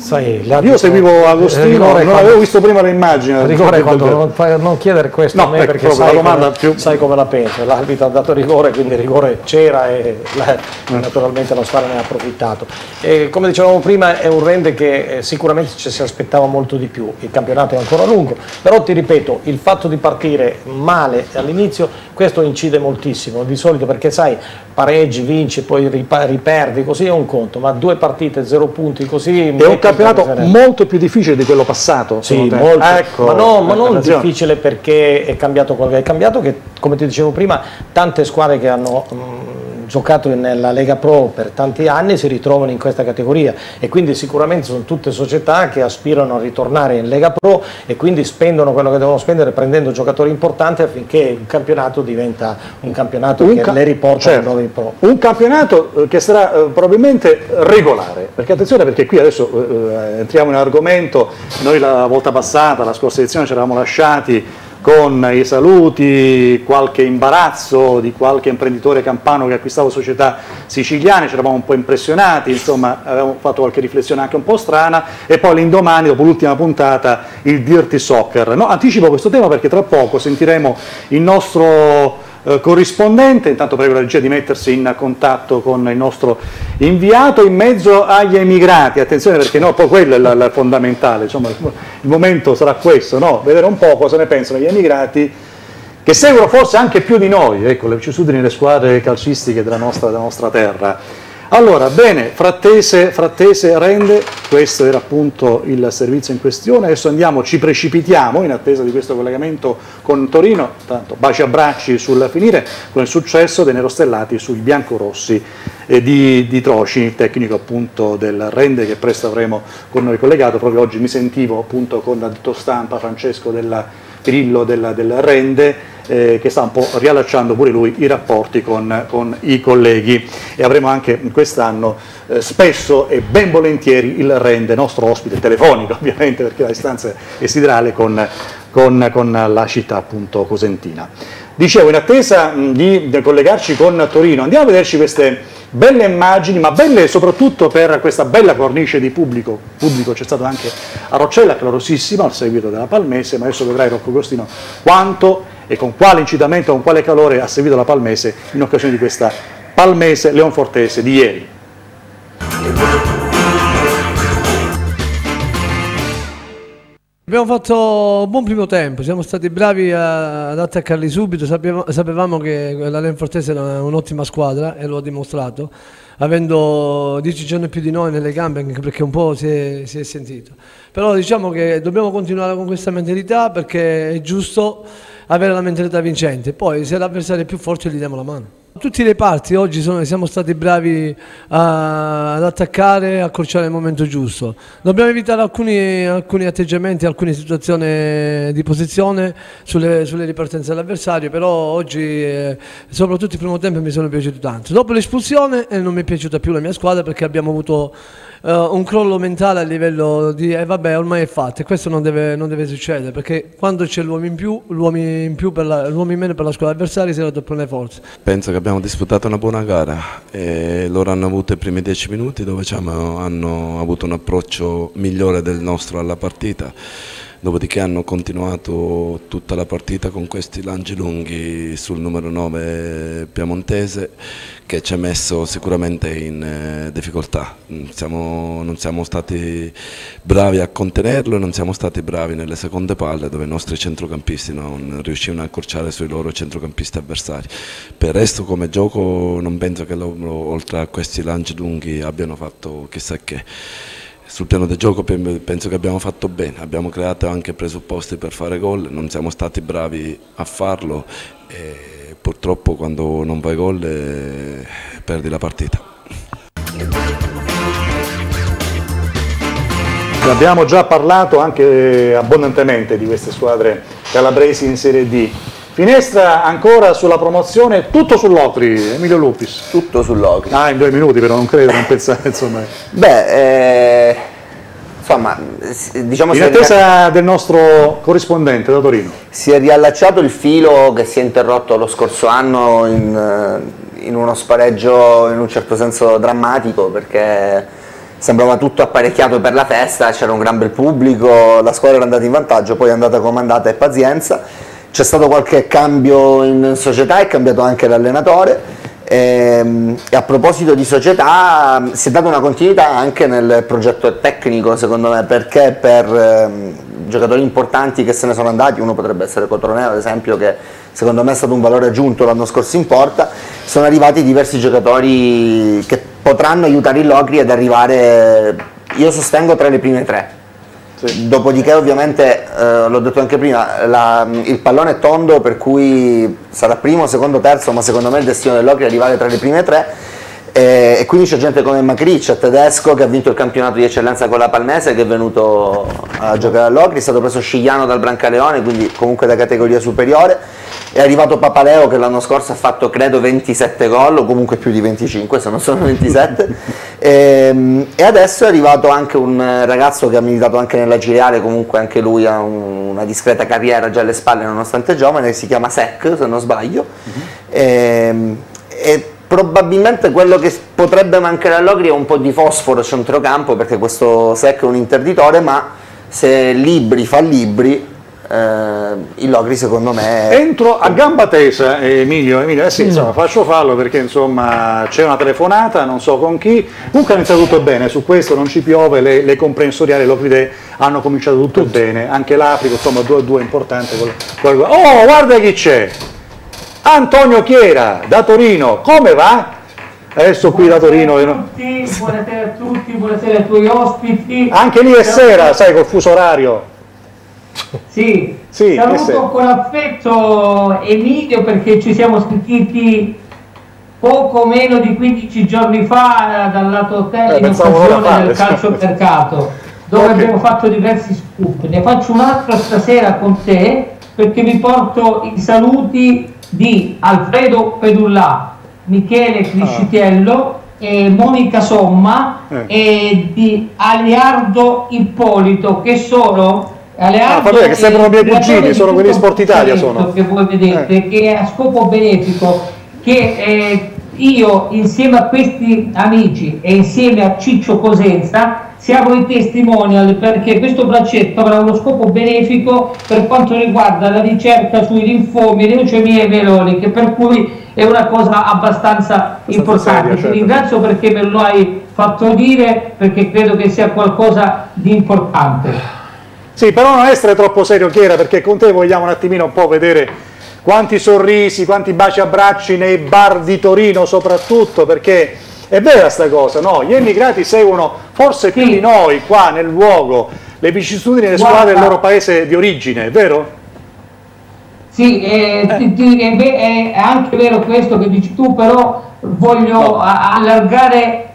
Sai,
Io seguivo Agostino, non avevo visto prima le immagini.
Rigore quando non, non, chiedere questo no, a me ecco, perché sai come, più... sai, come, la penso. L'arbitro ha dato rigore, quindi il rigore c'era e la, mm. naturalmente la squadra ne ha approfittato. E, come dicevamo prima è un rende che eh, sicuramente ci si aspettava molto di più, il campionato è ancora lungo, però ti ripeto, il fatto di partire male all'inizio, questo incide moltissimo, di solito perché sai, pareggi, vinci, poi riperdi, così è un conto, ma due partite, zero punti, così...
È un campionato molto più difficile di quello passato.
Sì, molto, ecco, ma, no, ma non difficile perché è cambiato quello che è cambiato, che come ti dicevo prima, tante squadre che hanno... Mh, mm, giocato nella Lega Pro per tanti anni si ritrovano in questa categoria e quindi sicuramente sono tutte società che aspirano a ritornare in Lega Pro e quindi spendono quello che devono spendere prendendo giocatori importanti affinché il campionato diventa un campionato un che ca le riporta certo. in Pro.
Un campionato eh, che sarà eh, probabilmente regolare, perché attenzione perché qui adesso eh, eh entriamo in argomento, noi la volta passata, la scorsa edizione ci eravamo lasciati con i saluti, qualche imbarazzo di qualche imprenditore campano che acquistava società siciliane, ci eravamo un po' impressionati, insomma avevamo fatto qualche riflessione anche un po' strana e poi l'indomani, dopo l'ultima puntata, il Dirty Soccer. No, anticipo questo tema perché tra poco sentiremo il nostro eh, corrispondente, intanto prego la regia di mettersi in contatto con il nostro inviato in mezzo agli emigrati, attenzione perché no, poi quello è la fondamentale, insomma il momento sarà questo, no? vedere un po' cosa ne pensano gli emigrati che seguono forse anche più di noi, ecco, le vicissitudini delle squadre calcistiche della nostra, della nostra terra. Allora, bene, Frattese, Frattese rende, questo era appunto il servizio in questione, adesso andiamo, ci precipitiamo in attesa di questo collegamento con Torino, tanto baci e abbracci sul finire con il successo dei nerostellati sui biancorossi eh, di, di Troci, tecnico appunto del rende che presto avremo con noi collegato, proprio oggi mi sentivo appunto con l'addetto stampa Francesco della Pirillo del, del Rende eh, che sta un po' riallacciando pure lui i rapporti con, con i colleghi e avremo anche quest'anno eh, spesso e ben volentieri il Rende, nostro ospite telefonico [laughs] ovviamente perché la distanza è siderale con, con, con la città appunto cosentina. Dicevo, in attesa di collegarci con Torino, andiamo a vederci queste belle immagini, ma belle soprattutto per questa bella cornice di pubblico. Pubblico c'è stato anche a Roccella, calorosissimo, al seguito della Palmese, ma adesso vedrai Rocco Agostino quanto e con quale incitamento, con quale calore ha seguito la Palmese in occasione di questa Palmese Leonfortese di ieri.
Abbiamo fatto un buon primo tempo, siamo stati bravi ad attaccarli subito, sapevamo, sapevamo che la Lenfortese era un'ottima squadra e lo ha dimostrato, avendo 10 giorni più di noi nelle gambe, anche perché un po' si è, si è sentito. Però diciamo che dobbiamo continuare con questa mentalità perché è giusto avere la mentalità vincente, poi se l'avversario è più forte gli diamo la mano. Tutti i reparti oggi sono, siamo stati bravi a, ad attaccare e accorciare il momento giusto. Dobbiamo evitare alcuni, alcuni atteggiamenti, alcune situazioni di posizione sulle, sulle ripartenze dell'avversario, però oggi, eh, soprattutto il primo tempo, mi sono piaciuto tanto. Dopo l'espulsione eh, non mi è piaciuta più la mia squadra perché abbiamo avuto uh, un crollo mentale a livello di eh, vabbè ormai è fatto e questo non deve, non deve succedere perché quando c'è l'uomo in più, l'uomo in, più in meno per la squadra avversaria si deve le forze.
Penso che abbiamo disputato una buona gara e loro hanno avuto i primi dieci minuti dove diciamo, hanno avuto un approccio migliore del nostro alla partita dopodiché hanno continuato tutta la partita con questi lanci lunghi sul numero 9 piemontese che ci ha messo sicuramente in eh, difficoltà. Siamo, non siamo stati bravi a contenerlo e non siamo stati bravi nelle seconde palle dove i nostri centrocampisti non riuscivano a accorciare sui loro centrocampisti avversari. Per il resto come gioco non penso che loro, oltre a questi lanci lunghi abbiano fatto chissà che. Sul piano del gioco penso che abbiamo fatto bene, abbiamo creato anche presupposti per fare gol, non siamo stati bravi a farlo e purtroppo quando non fai gol eh, perdi la partita.
Abbiamo già parlato anche abbondantemente di queste squadre calabresi in Serie D. Finestra ancora sulla promozione, tutto sull'Ocri, Emilio Lupis.
Tutto sull'Ocri.
Ah, in due minuti però, non credo, non pensare, [laughs] insomma.
Beh, eh, insomma, diciamo...
In attesa del nostro corrispondente da Torino.
Si è riallacciato il filo che si è interrotto lo scorso anno in, eh, in uno spareggio in un certo senso drammatico perché sembrava tutto apparecchiato per la festa, c'era un gran bel pubblico, la squadra era andata in vantaggio, poi è andata comandata e pazienza. C'è stato qualche cambio in società, è cambiato anche l'allenatore e, ehm, e, a proposito di società si è data una continuità anche nel progetto tecnico secondo me perché per eh, giocatori importanti che se ne sono andati, uno potrebbe essere Cotroneo ad esempio che secondo me è stato un valore aggiunto l'anno scorso in porta, sono arrivati diversi giocatori che potranno aiutare il Locri ad arrivare, io sostengo, tra le prime tre. Sì. Dopodiché ovviamente, eh, l'ho detto anche prima, la, il pallone è tondo per cui sarà primo, secondo, terzo, ma secondo me il destino del Locri è arrivare tra le prime tre e, e quindi c'è gente come Macriccia, tedesco, che ha vinto il campionato di eccellenza con la Palmese, che è venuto a giocare all'Ocri, è stato preso Scigliano dal Brancaleone, quindi comunque da categoria superiore. È arrivato Papaleo che l'anno scorso ha fatto credo 27 gol o comunque più di 25 se non sono 27 e, [laughs] ehm, e, adesso è arrivato anche un ragazzo che ha militato anche nella Gireale comunque anche lui ha un, una discreta carriera già alle spalle nonostante giovane si chiama Sec se non sbaglio. E, e, probabilmente quello che potrebbe mancare all'Ogri è un po' di fosforo centrocampo perché questo Sec è un interditore ma se Libri fa Libri eh, il Logri secondo me
entro a gamba tesa Emilio, Emilio eh sì, insomma, faccio fallo perché insomma c'è una telefonata non so con chi. Comunque ha iniziato tutto bene su questo non ci piove le, le comprensoriali Locride hanno cominciato tutto bene anche l'Africa insomma 2-2 è importante oh guarda chi c'è Antonio Chiera da Torino come va? Adesso qui da Torino.
A tutti, buonasera a tutti, buonasera ai tuoi ospiti.
Anche lì è sera, sai, col fuso orario.
Sì, sì saluto con affetto Emilio perché ci siamo sentiti poco meno di 15 giorni fa eh, dal lato hotel eh, in occasione del calcio [laughs] mercato dove okay. abbiamo fatto diversi scoop. Ne faccio un altro stasera con te perché vi porto i saluti di Alfredo Pedullà, Michele Criscitiello, ah. Monica Somma eh. e di Aliardo Ippolito che sono
ah, vabbè, che sembrano miei cugini, sono quelli Sport Italia sono.
Che voi vedete, eh. che a scopo benefico, che eh, io insieme a questi amici e insieme a Ciccio Cosenza siamo i testimonial perché questo braccetto avrà uno scopo benefico per quanto riguarda la ricerca sui linfomi, leucemie e veloniche, per cui è una cosa abbastanza, importante. Seria, certo. Ti ringrazio perché me lo hai fatto dire, perché credo che sia qualcosa di importante.
Sì, però non essere troppo serio Chiera, perché con te vogliamo un attimino un po' vedere quanti sorrisi, quanti baci abbracci nei bar di Torino soprattutto, perché è vera sta cosa, no? Gli emigrati seguono forse più di noi qua nel luogo le vicissitudini delle squadre del loro paese di origine, è vero?
Sì, eh, è, è, anche vero questo che dici tu, però voglio no. allargare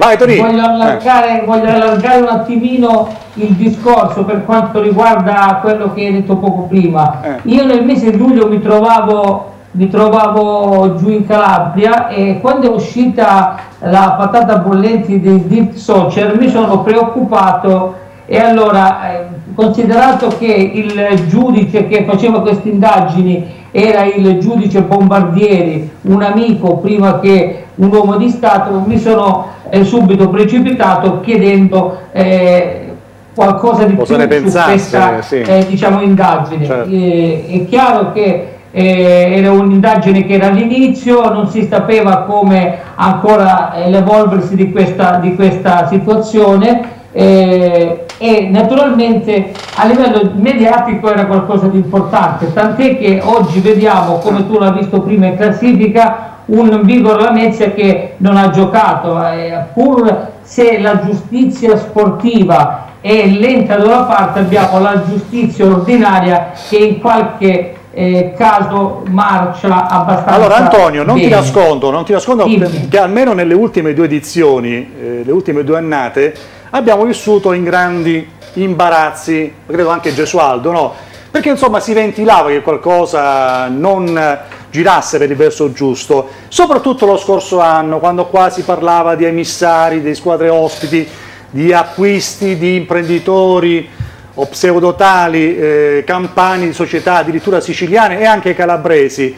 Vai,
voglio, allargare, eh. voglio allargare un attimino il discorso per quanto riguarda quello che hai detto poco prima. Eh. Io nel mese di luglio mi trovavo, mi trovavo giù in Calabria e quando è uscita la patata bollente dei Deep Social mi sono preoccupato e allora, eh, considerato che il giudice che faceva queste indagini era il giudice Bombardieri, un amico prima che un uomo di Stato, mi sono eh, subito precipitato chiedendo eh, qualcosa di Cosa più su questa sì. eh, diciamo, indagine. Certo. Eh, è chiaro che eh, era un'indagine che era all'inizio, non si sapeva come ancora eh, l'evolversi di questa, di questa situazione eh, e naturalmente a livello mediatico era qualcosa di importante, tant'è che oggi vediamo, come tu l'hai visto prima in classifica, un Vigor Lamezia che non ha giocato, eh, pur se la giustizia sportiva è lenta da una parte, abbiamo la giustizia ordinaria che in qualche eh, caso marcia abbastanza
Allora Antonio, non
bene.
ti nascondo, non ti nascondo
Dimmi.
che almeno nelle ultime due edizioni, eh, le ultime due annate, abbiamo vissuto in grandi imbarazzi, credo anche Gesualdo, no? Perché insomma si ventilava che qualcosa non girasse per il verso giusto, soprattutto lo scorso anno, quando qua si parlava di emissari, di squadre ospiti, di acquisti di imprenditori o pseudotali, eh, campani di società addirittura siciliane e anche calabresi.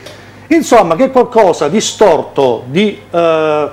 Insomma, che qualcosa di storto, di eh,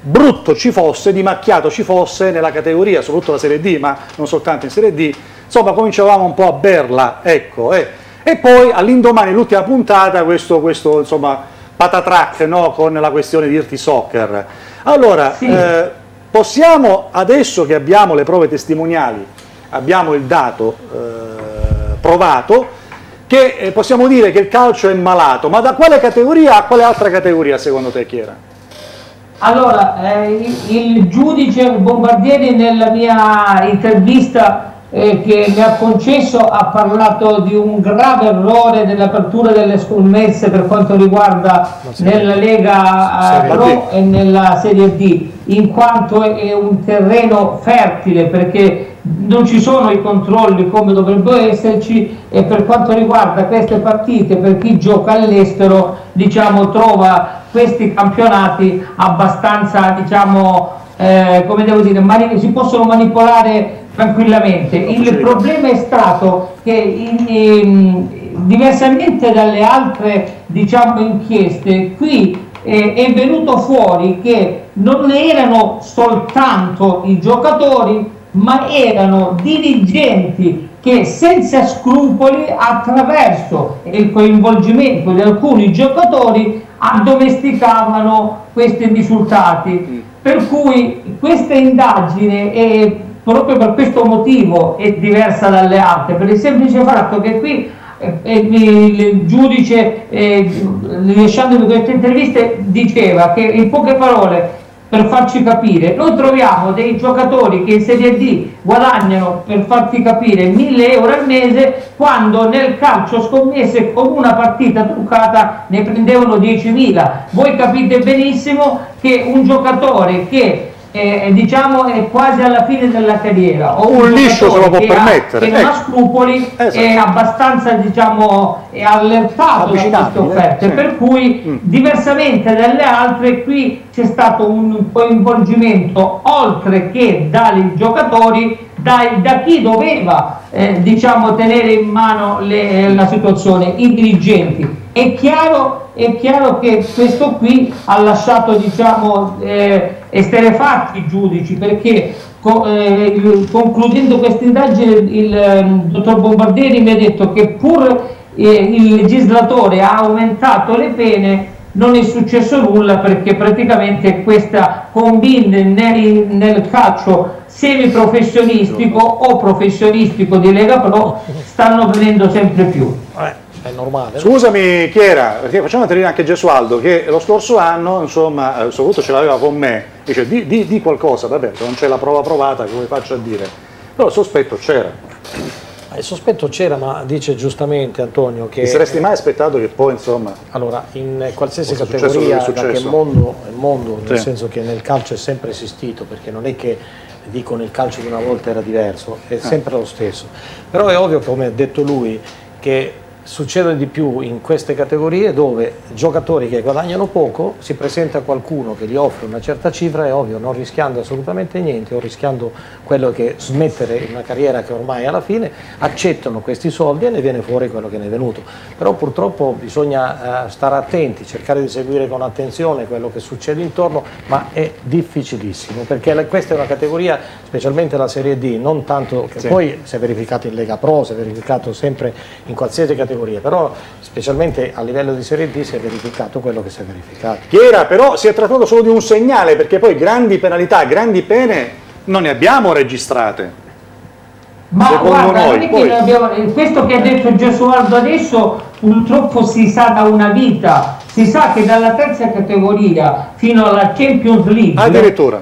brutto ci fosse, di macchiato ci fosse nella categoria, soprattutto la Serie D, ma non soltanto in Serie D, insomma cominciavamo un po' a berla, ecco. eh. E poi all'indomani, l'ultima puntata, questo, questo insomma, patatrack no, con la questione di Irti Soccer. Allora, eh, possiamo, adesso che abbiamo le prove testimoniali, abbiamo il dato eh, provato, che eh, possiamo dire che il calcio è malato, ma da quale categoria a quale altra categoria secondo te chi era?
Allora, eh, il, giudice Bombardieri nella mia intervista eh, che mi ha concesso ha parlato di un grave errore nell'apertura delle scommesse per quanto riguarda nella Lega Pro e nella Serie D, in quanto è un terreno fertile perché non ci sono i controlli come dovrebbero esserci e per quanto riguarda queste partite per chi gioca all'estero diciamo trova questi campionati abbastanza diciamo eh, come devo dire si possono manipolare tranquillamente. Il problema è stato che in- in- diversamente dalle altre diciamo inchieste qui eh, è venuto fuori che non erano soltanto i giocatori ma erano dirigenti che senza scrupoli attraverso il coinvolgimento di alcuni giocatori addomesticavano questi risultati. Per cui questa indagine è proprio per questo motivo è diversa dalle altre, per il semplice fatto che qui eh, eh, il giudice eh, lasciandomi queste interviste diceva che in poche parole per farci capire, noi troviamo dei giocatori che in Serie D guadagnano, per farti capire, 1000 euro al mese, quando nel calcio scommesse con una partita truccata ne prendevano 10.000. Voi capite benissimo che un giocatore che eh, diciamo è quasi alla fine della carriera. O
Un liscio se lo può
che ha-
permettere,
che non ha
ecco.
scrupoli è abbastanza diciamo è allertato da queste
Avvicinabile,
offerte.
sì.
per cui diversamente dalle altre qui c'è stato un coinvolgimento oltre che dai giocatori dai- da chi doveva eh, diciamo tenere in mano le- la situazione i dirigenti. È chiaro, è chiaro che questo qui ha lasciato diciamo eh, esterefatti i giudici perché co- eh, il- concludendo questa indagine il ehm, dottor Bombardieri mi ha detto che pur eh, il legislatore ha aumentato le pene non è successo nulla perché praticamente questa combine nel, nel calcio semiprofessionistico o professionistico di Lega Pro stanno venendo sempre più.
È normale.
Scusami chi era, perché facciamo vedere anche Gesualdo che lo scorso anno, insomma, eh, soprattutto ce l'aveva con me, dice di, di- di qualcosa, vabbè, non c'è la prova provata, come faccio a dire? Però il sospetto c'era.
Il sospetto c'era, ma dice giustamente Antonio che...
Ti saresti mai aspettato che poi, insomma...
Allora, in qualsiasi categoria, da che mondo mondo, nel
Sì.
senso che nel calcio è sempre esistito, perché non è che dicono il calcio di una volta era diverso,
Eh.
è sempre lo stesso. Però è ovvio, come ha detto lui, che succede di più in queste categorie dove giocatori che guadagnano poco si presenta qualcuno che gli offre una certa cifra, è ovvio, non rischiando assolutamente niente o rischiando quello che smettere una carriera che ormai è alla fine, accettano questi soldi e ne viene fuori quello che ne è venuto. Però purtroppo bisogna eh, stare attenti, cercare di seguire con attenzione quello che succede intorno, ma è difficilissimo perché questa è una categoria, specialmente la Serie D, non tanto che
Sì.
poi si è verificato in Lega Pro, si è verificato sempre in qualsiasi categoria, però specialmente a livello di Serie D si è verificato quello che si è verificato.
Chi era però si è trattato solo di un segnale, perché poi grandi penalità, grandi pene non ne abbiamo registrate.
Ma Secondo guarda, noi, poi... abbiamo, questo che ha detto Gesualdo adesso purtroppo si sa da una vita, si sa che dalla terza categoria fino alla Champions League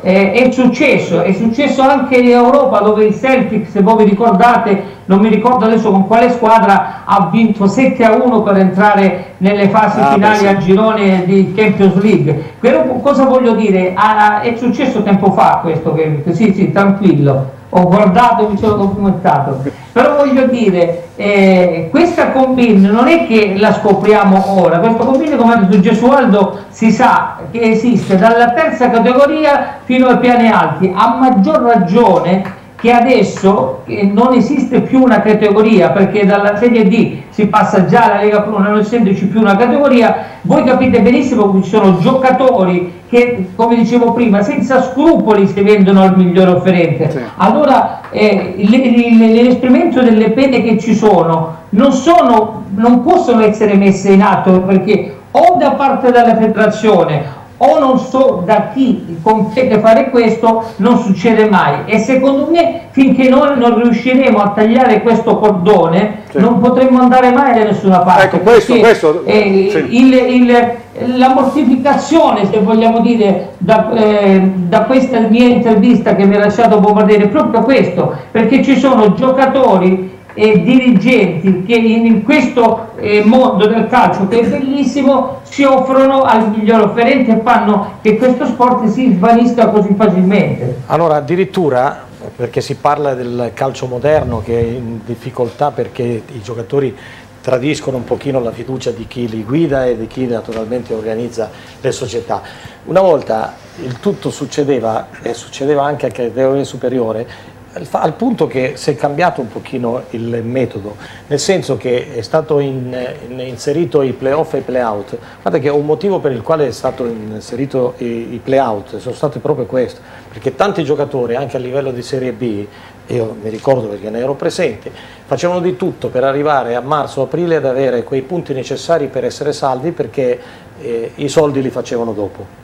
eh, è successo, è successo anche in Europa dove il Celtic, se voi vi ricordate, non mi ricordo adesso con quale squadra, ha vinto 7 a 1 per entrare nelle fasi ah, finali sì. a girone di Champions League. Però cosa voglio dire? Ah, è successo tempo fa questo, che, sì sì, tranquillo ho guardato, mi sono documentato, però voglio dire, eh, questa combine non è che la scopriamo ora, questa combine come ha detto Gesualdo si sa che esiste dalla terza categoria fino ai piani alti, a maggior ragione che adesso non esiste più una categoria perché dalla Serie D si passa già alla Lega Pro non essendoci più una categoria. Voi capite benissimo che ci sono giocatori che come dicevo prima senza scrupoli si vendono al migliore offerente sì. allora eh, l'esprimento delle pene che ci sono non, sono non possono essere messe in atto perché o da parte della federazione o non so da chi compete fare questo non succede mai e secondo me finché noi non riusciremo a tagliare questo cordone sì. non potremo andare mai da nessuna parte
ecco, questo, questo,
eh, sì. il, il, la mortificazione se vogliamo dire da, eh, da, questa mia intervista che mi ha lasciato bombardare è proprio questo perché ci sono giocatori e dirigenti che in questo eh, mondo del calcio che è bellissimo si offrono al miglior offerente e fanno che questo sport si svanisca così facilmente.
Allora addirittura perché si parla del calcio moderno che è in difficoltà perché i giocatori tradiscono un pochino la fiducia di chi li guida e di chi naturalmente organizza le società. Una volta il tutto succedeva e succedeva anche a categoria superiore al punto che si è cambiato un pochino il metodo, nel senso che è stato in, in, inserito i playoff e i playout. Guarda che un motivo per il quale è stato inserito i, i playout sono stati proprio questo, perché tanti giocatori anche a livello di Serie B, io mi ricordo perché ne ero presente, facevano di tutto per arrivare a marzo-aprile ad avere quei punti necessari per essere saldi perché eh, i soldi li facevano dopo.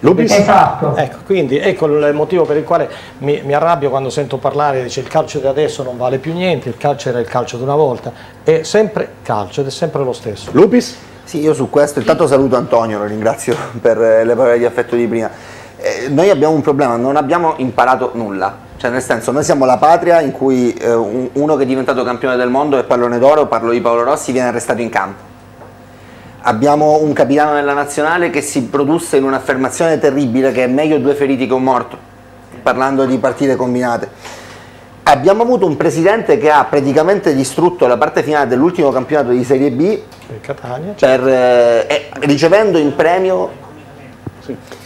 Lubis? Esatto.
Ecco, quindi ecco il motivo per il quale mi, mi, arrabbio quando sento parlare, dice il calcio di adesso non vale più niente, il calcio era il calcio di una volta, è sempre calcio ed è sempre lo stesso.
Lupis?
Sì, io su questo intanto saluto Antonio, lo ringrazio [laughs] per le parole di affetto di prima. Eh, noi abbiamo un problema, non abbiamo imparato nulla. Cioè nel senso, noi siamo la patria in cui eh, uno che è diventato campione del mondo e pallone d'oro, parlo di Paolo Rossi, viene arrestato in campo abbiamo un capitano della nazionale che si produsse in un'affermazione terribile che è meglio due feriti che un morto, parlando di partite combinate. Abbiamo avuto un presidente che ha praticamente distrutto la parte finale dell'ultimo campionato di Serie B per, eh, ricevendo in premio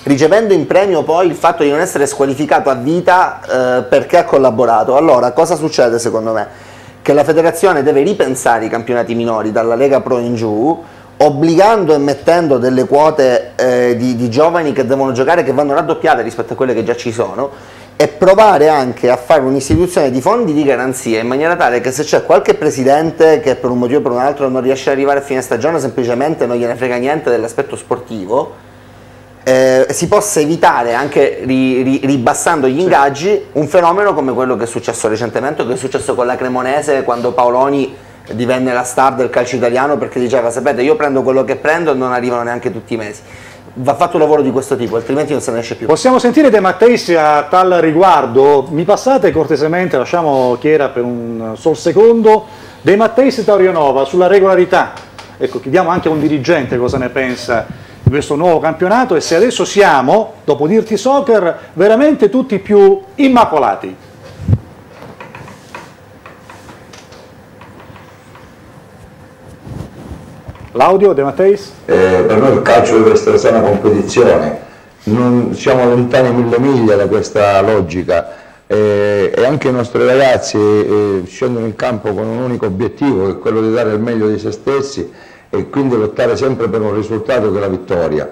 ricevendo in premio poi il fatto di non essere squalificato a vita eh, perché ha collaborato. Allora, cosa succede secondo me? Che la federazione deve ripensare i campionati minori dalla Lega Pro in giù, obbligando e mettendo delle quote eh, di, di, giovani che devono giocare che vanno raddoppiate rispetto a quelle che già ci sono e provare anche a fare un'istituzione di fondi di garanzia in maniera tale che se c'è qualche presidente che per un motivo o per un altro non riesce ad arrivare a fine stagione semplicemente non gliene frega niente dell'aspetto sportivo eh, si possa evitare anche ri, ri, ribassando gli ingaggi un fenomeno come quello che è successo recentemente che è successo con la Cremonese quando Paoloni divenne la star del calcio italiano perché diceva sapete io prendo quello che prendo e non arrivano neanche tutti i mesi. Va fatto un lavoro di questo tipo altrimenti non se ne esce più.
Possiamo sentire De Matteis a tal riguardo? Mi passate cortesemente lasciamo Chiera per un sol secondo. De Matteis e Taurionova sulla regolarità. Ecco chiediamo anche a un dirigente cosa ne pensa di questo nuovo campionato e se adesso siamo dopo dirti soccer veramente tutti più immacolati L'audio De Matteis?
Eh, per noi il calcio deve essere sana competizione, non, siamo lontani mille miglia da questa logica eh, e anche i nostri ragazzi eh, scendono in campo con un unico obiettivo che è quello di dare il meglio di se stessi e quindi lottare sempre per un risultato che è la vittoria.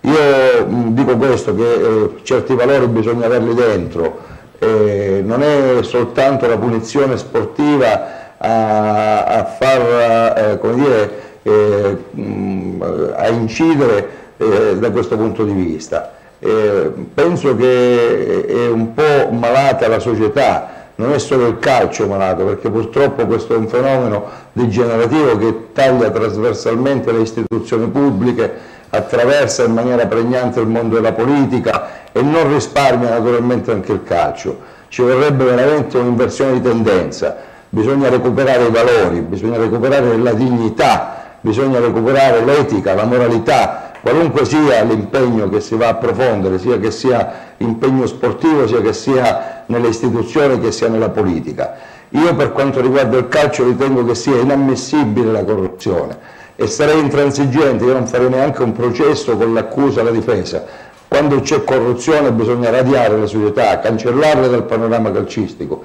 Io mh, dico questo, che eh, certi valori bisogna averli dentro, eh, non è soltanto la punizione sportiva a, a far, eh, come dire, eh, a incidere eh, da questo punto di vista. Eh, penso che è un po' malata la società non è solo il calcio malato, perché purtroppo questo è un fenomeno degenerativo che taglia trasversalmente le istituzioni pubbliche, attraversa in maniera pregnante il mondo della politica e non risparmia naturalmente anche il calcio. Ci vorrebbe veramente un'inversione di tendenza, bisogna recuperare i valori, bisogna recuperare la dignità, bisogna recuperare l'etica, la moralità, qualunque sia l'impegno che si va a profondere, sia che sia impegno sportivo, sia che sia nelle istituzioni, che sia nella politica. Io per quanto riguarda il calcio ritengo che sia inammissibile la corruzione e sarei intransigente, io non farei neanche un processo con l'accusa e la difesa. Quando c'è corruzione bisogna radiare le società, cancellarle dal panorama calcistico.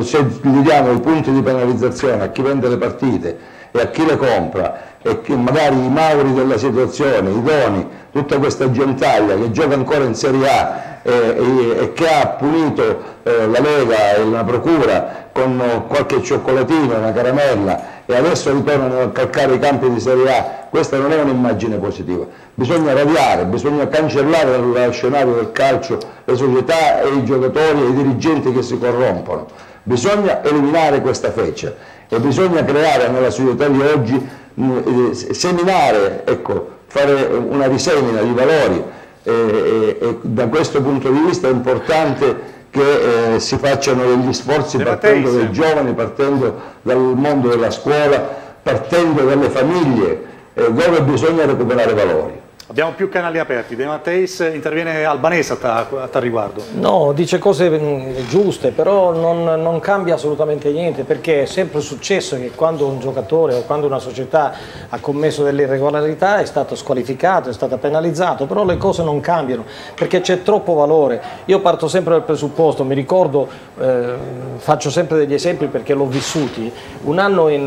Se gli diamo i punti di penalizzazione a chi vende le partite e a chi le compra e che magari i mauri della situazione, i doni, tutta questa gentaglia che gioca ancora in Serie A e, e, e che ha punito eh, la Lega e la Procura con qualche cioccolatino, una caramella e adesso ritornano a calcare i campi di Serie A, questa non è un'immagine positiva. Bisogna radiare, bisogna cancellare dal scenario del calcio le società e i giocatori e i dirigenti che si corrompono. Bisogna eliminare questa feccia e bisogna creare nella società di oggi, eh, seminare, ecco, fare una risemina di valori. E, e, e da questo punto di vista è importante che eh, si facciano degli sforzi partendo dai giovani, partendo dal mondo della scuola, partendo dalle famiglie, eh, dove bisogna recuperare valori.
Abbiamo più canali aperti, De Matteis interviene Albanese a, tal riguardo.
No, dice cose mm, giuste, però non, non, cambia assolutamente niente, perché è sempre successo che quando un giocatore o quando una società ha commesso delle irregolarità è stato squalificato, è stato penalizzato, però le cose non cambiano, perché c'è troppo valore. Io parto sempre dal presupposto, mi ricordo, eh, faccio sempre degli esempi perché l'ho vissuti, un anno in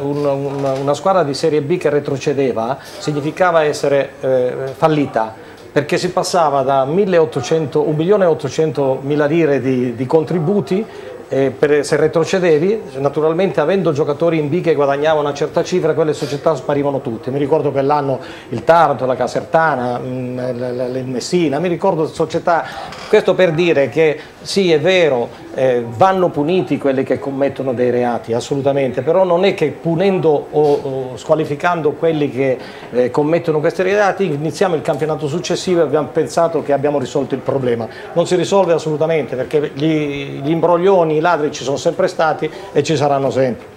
un, una, una squadra di Serie B che retrocedeva significava essere... Eh, fallita perché si passava da 1.800.000 lire di, di contributi eh, per, se retrocedevi, naturalmente avendo giocatori in B che guadagnavano una certa cifra, quelle società sparivano tutte. Mi ricordo quell'anno il Taranto, la Casertana, mm, il Messina, mi ricordo società, questo per dire che sì è vero, eh, vanno puniti quelli che commettono dei reati, assolutamente, però non è che punendo o, o squalificando quelli che eh, commettono questi reati iniziamo il campionato successivo e abbiamo pensato che abbiamo risolto il problema. Non si risolve assolutamente perché gli, gli imbroglioni i ladri ci sono sempre stati e ci saranno sempre.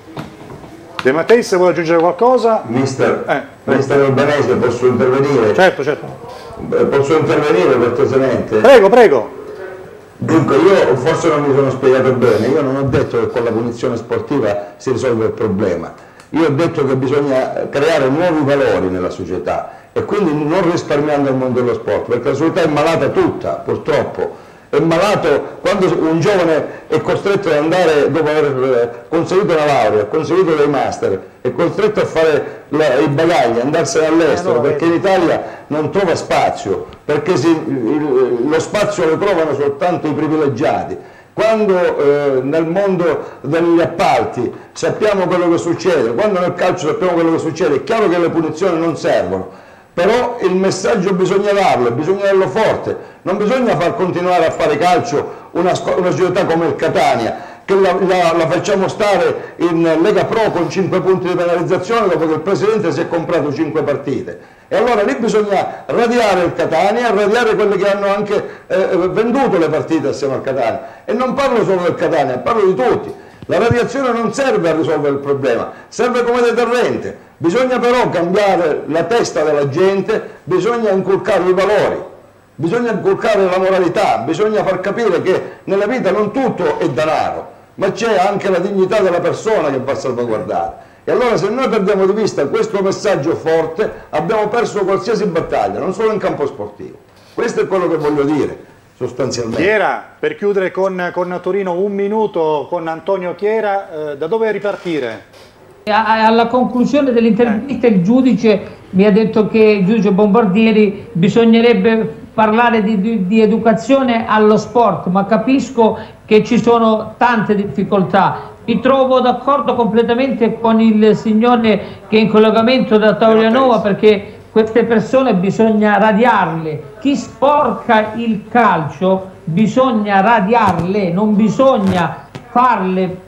De Mattei se vuole aggiungere qualcosa?
Mister, eh, Mister Albanese, posso intervenire?
Certo, certo.
Posso intervenire cortesemente?
Prego, prego.
Dunque, io forse non mi sono spiegato bene, io non ho detto che con la punizione sportiva si risolve il problema, io ho detto che bisogna creare nuovi valori nella società e quindi non risparmiando il mondo dello sport, perché la società è malata tutta, purtroppo, è malato quando un giovane è costretto ad andare dopo aver eh, conseguito la laurea, conseguito dei master, è costretto a fare la, i bagagli, andarsene all'estero, perché in Italia non trova spazio, perché si, il, lo spazio lo trovano soltanto i privilegiati. Quando eh, nel mondo degli appalti sappiamo quello che succede, quando nel calcio sappiamo quello che succede, è chiaro che le punizioni non servono, però il messaggio bisogna darlo, bisogna darlo forte, non bisogna far continuare a fare calcio una, una società come il Catania, che la, la, la, facciamo stare in Lega Pro con 5 punti di penalizzazione dopo che il Presidente si è comprato 5 partite. E allora lì bisogna radiare il Catania, radiare quelli che hanno anche eh, venduto le partite assieme al Catania. E non parlo solo del Catania, parlo di tutti. La radiazione non serve a risolvere il problema, serve come deterrente. Bisogna però cambiare la testa della gente, bisogna inculcare i valori, bisogna inculcare la moralità, bisogna far capire che nella vita non tutto è denaro, ma c'è anche la dignità della persona che va salvaguardata. E allora se noi perdiamo di vista questo messaggio forte, abbiamo perso qualsiasi battaglia, non solo in campo sportivo. Questo è quello che voglio dire sostanzialmente.
Chiera, per chiudere con, con Torino un minuto con Antonio Chiera, eh, da dove ripartire?
Alla conclusione dell'intervista il giudice mi ha detto che il giudice Bombardieri bisognerebbe parlare di, di, di, educazione allo sport, ma capisco che ci sono tante difficoltà. Mi trovo d'accordo completamente con il signore che è in collegamento da Taurianova perché queste persone bisogna radiarle. Chi sporca il calcio bisogna radiarle, non bisogna farle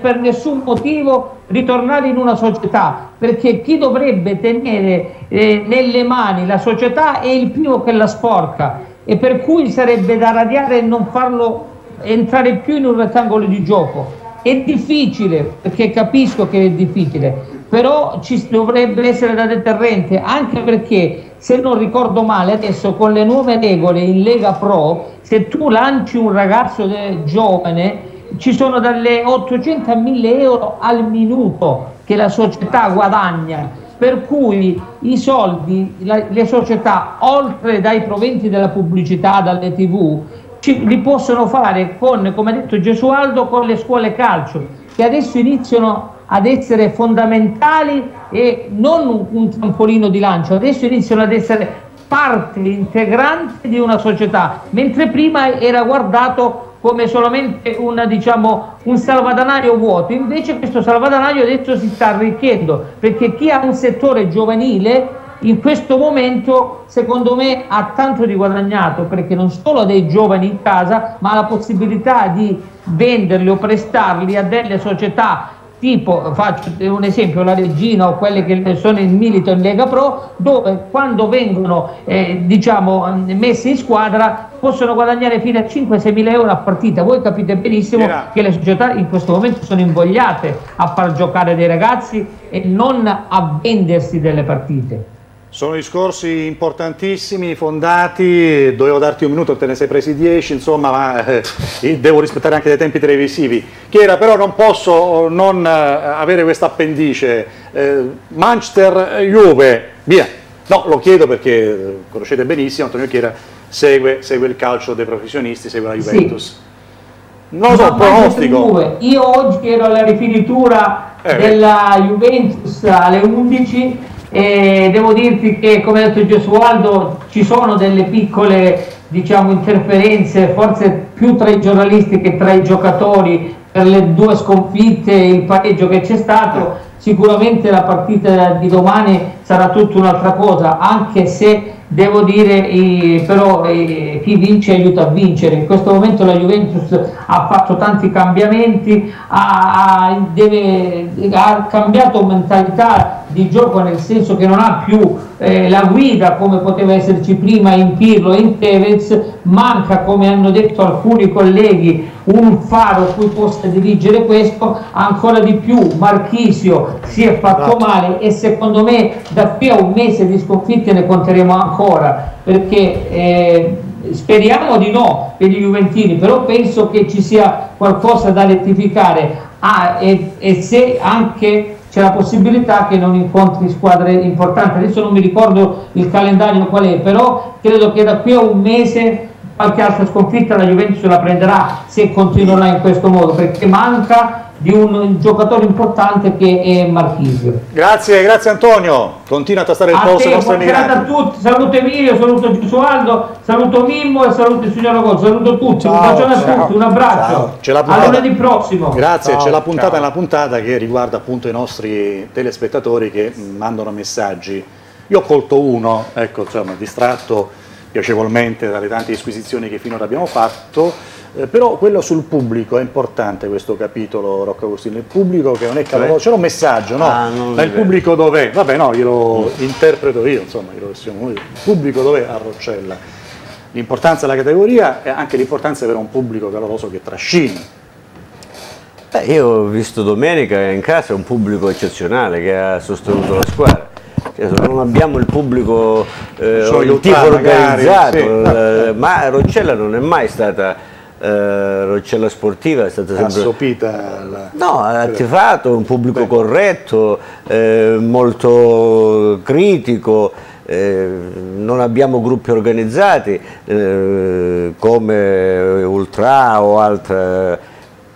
per nessun motivo ritornare in una società, perché chi dovrebbe tenere eh, nelle mani la società è il primo che la sporca e per cui sarebbe da radiare e non farlo entrare più in un rettangolo di gioco. È difficile, perché capisco che è difficile, però ci dovrebbe essere da deterrente, anche perché se non ricordo male adesso con le nuove regole in Lega Pro, se tu lanci un ragazzo giovane ci sono dalle 800 a 1000 euro al minuto che la società guadagna, per cui i soldi, la, le società, oltre dai proventi della pubblicità, dalle tv, ci, li possono fare con, come ha detto Gesualdo, con le scuole calcio, che adesso iniziano ad essere fondamentali e non un, trampolino di lancio, adesso iniziano ad essere parte integrante di una società, mentre prima era guardato come solamente una, diciamo, un salvadanaio vuoto, invece questo salvadanaio adesso si sta arricchendo, perché chi ha un settore giovanile in questo momento secondo me ha tanto di guadagnato perché non solo ha dei giovani in casa ma ha la possibilità di venderli o prestarli a delle società tipo, faccio un esempio, la Regina o quelle che sono in milito in Lega Pro, dove quando vengono eh, diciamo, messi in squadra possono guadagnare fino a 5-6 mila euro a partita. Voi capite benissimo Era. che le società in questo momento sono invogliate a far giocare dei ragazzi e non a vendersi delle partite.
Sono discorsi importantissimi, fondati, dovevo darti un minuto, te ne sei presi dieci, insomma, ma eh, devo rispettare anche dei tempi televisivi. Chiera, però non posso non eh, avere questa appendice. Eh, Manchester Juve, via. No, lo chiedo perché eh, conoscete benissimo, Antonio Chiera segue, segue il calcio dei professionisti, segue la Juventus. Sì.
Non lo so, pronostico. Io oggi ero alla rifinitura eh, della Juventus alle 11 e devo dirti che, come ha detto Gesualdo, ci sono delle piccole diciamo, interferenze, forse più tra i giornalisti che tra i giocatori per le due sconfitte e il pareggio che c'è stato. Sicuramente la partita di domani sarà tutta un'altra cosa, anche se devo dire però chi vince aiuta a vincere in questo momento la Juventus ha fatto tanti cambiamenti ha, ha, deve, ha cambiato mentalità di gioco nel senso che non ha più eh, la guida come poteva esserci prima in Pirlo e in Tevez manca come hanno detto alcuni colleghi un faro a cui possa dirigere questo ancora di più Marchisio si è fatto male e secondo me da qui a un mese di sconfitte ne conteremo ancora perché eh, speriamo di no per gli Juventini però penso che ci sia qualcosa da rettificare. Ah, e, e se anche c'è la possibilità che non incontri squadre importanti. Adesso non mi ricordo il calendario qual è, però credo che da qui a un mese qualche altra sconfitta la Juventus la prenderà se continuerà in questo modo, perché manca di un giocatore importante che è Marchisio.
Grazie, grazie Antonio. Continua a tastare il polso nostri
emigrati. a tutti, saluto Emilio, saluto Gisualdo, saluto Mimmo e saluto il signor Ragol. Saluto tutti, ciao, un bacione a tutti, un abbraccio. C'è la puntata, a lunedì prossimo.
Grazie, c'è la puntata ciao. nella puntata che riguarda appunto i nostri telespettatori che mandano messaggi. Io ho colto uno, ecco, insomma, distratto piacevolmente dalle tante disquisizioni che finora abbiamo fatto eh, però quello sul pubblico è importante questo capitolo Rocco Agostino, il pubblico che non è clamoroso, c'è un messaggio, no? Ah, Ma il pubblico dov'è? Vabbè no, glielo mm. interpreto io, insomma, glielo siamo Il pubblico dov'è a Roccella? L'importanza della categoria è anche l'importanza di avere un pubblico caloroso che trascini.
Beh, io ho visto domenica in casa un pubblico eccezionale che ha sostenuto la squadra non abbiamo il pubblico eh, il tipo organizzato, sì. ma Roccella non è mai stata eh, Roccella Sportiva è stata sempre...
Assopita
la... No, ha tifato, un pubblico Beh. corretto, eh, molto critico, eh, non abbiamo gruppi organizzati eh, come Ultra o altre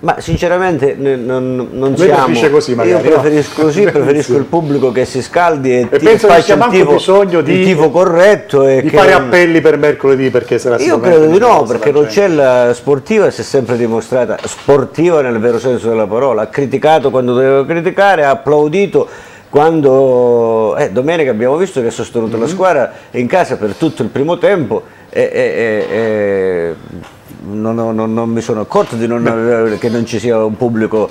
ma sinceramente non, non siamo.
Così magari,
Io preferisco così, preferisco il pubblico che si scaldi e,
e ti faccia il tifo, bisogno di,
il tifo corretto e
di
che
fare appelli per mercoledì perché sarà
Io credo di no, perché Roccella sportiva si è sempre dimostrata sportiva nel vero senso della parola, ha criticato quando doveva criticare, ha applaudito quando eh, domenica abbiamo visto che ha sostenuto mm -hmm. la squadra in casa per tutto il primo tempo e, e, e non, non, non mi sono accorto non, che non ci sia un pubblico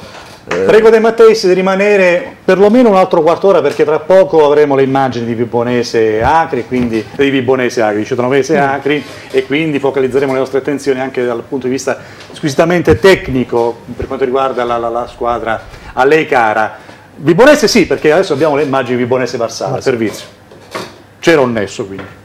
eh. Prego De Matteis di rimanere perlomeno un altro quarto d'ora perché tra poco avremo le immagini di Vibonese Acri, quindi di Vibonese Acri, Cetonovese mm. Acri e quindi focalizzeremo le nostre attenzioni anche dal punto di vista squisitamente tecnico per quanto riguarda la, la, la squadra a lei cara. Vibonese sì, perché adesso abbiamo le immagini di Vibonese Varsala, ah, servizio. C'era un nesso quindi.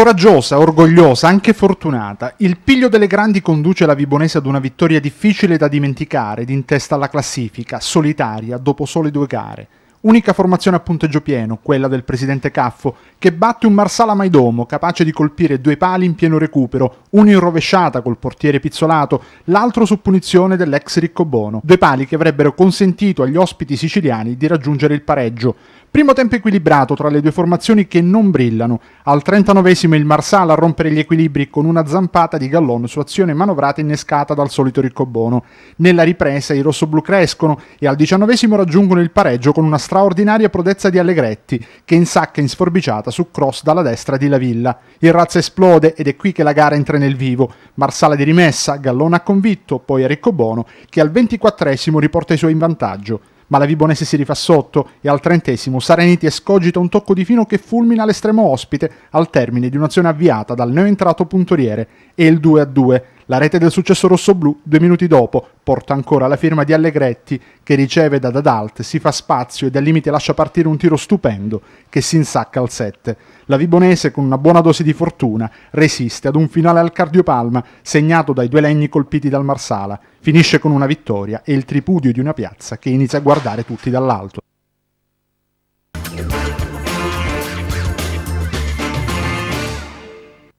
Coraggiosa, orgogliosa, anche fortunata, il piglio delle grandi conduce la Vibonese ad una vittoria difficile da dimenticare ed in testa alla classifica, solitaria, dopo sole due gare. Unica formazione a punteggio pieno, quella del presidente Caffo, che batte un Marsala Maidomo capace di colpire due pali in pieno recupero, uno in rovesciata col portiere pizzolato, l'altro su punizione dell'ex Riccobono. Due pali che avrebbero consentito agli ospiti siciliani di raggiungere il pareggio. Primo tempo equilibrato tra le due formazioni che non brillano. Al 39esimo il Marsala a rompere gli equilibri con una zampata di Gallon su azione manovrata innescata dal solito Riccobono. Nella ripresa i rossoblu crescono e al 19esimo raggiungono il pareggio con una straordinaria prodezza di Allegretti che insacca in sforbiciata su cross dalla destra di Lavilla. Il razzo esplode ed è qui che la gara entra nel vivo. Marsala di rimessa, Gallone ha convitto, poi a Riccobono che al 24esimo riporta i suoi in vantaggio ma la Vibonese si rifà sotto e al trentesimo Sareniti escogita un tocco di fino che fulmina l'estremo ospite al termine di un'azione avviata dal neoentrato puntoriere e il 2 a 2 la rete del successo rossoblu, due minuti dopo, porta ancora la firma di Allegretti, che riceve da Dadalt, si fa spazio e dal limite lascia partire un tiro stupendo, che si insacca al 7. La Vibonese, con una buona dose di fortuna, resiste ad un finale al cardiopalma, segnato dai due legni colpiti dal Marsala. Finisce con una vittoria e il tripudio di una piazza che inizia a guardare tutti dall'alto.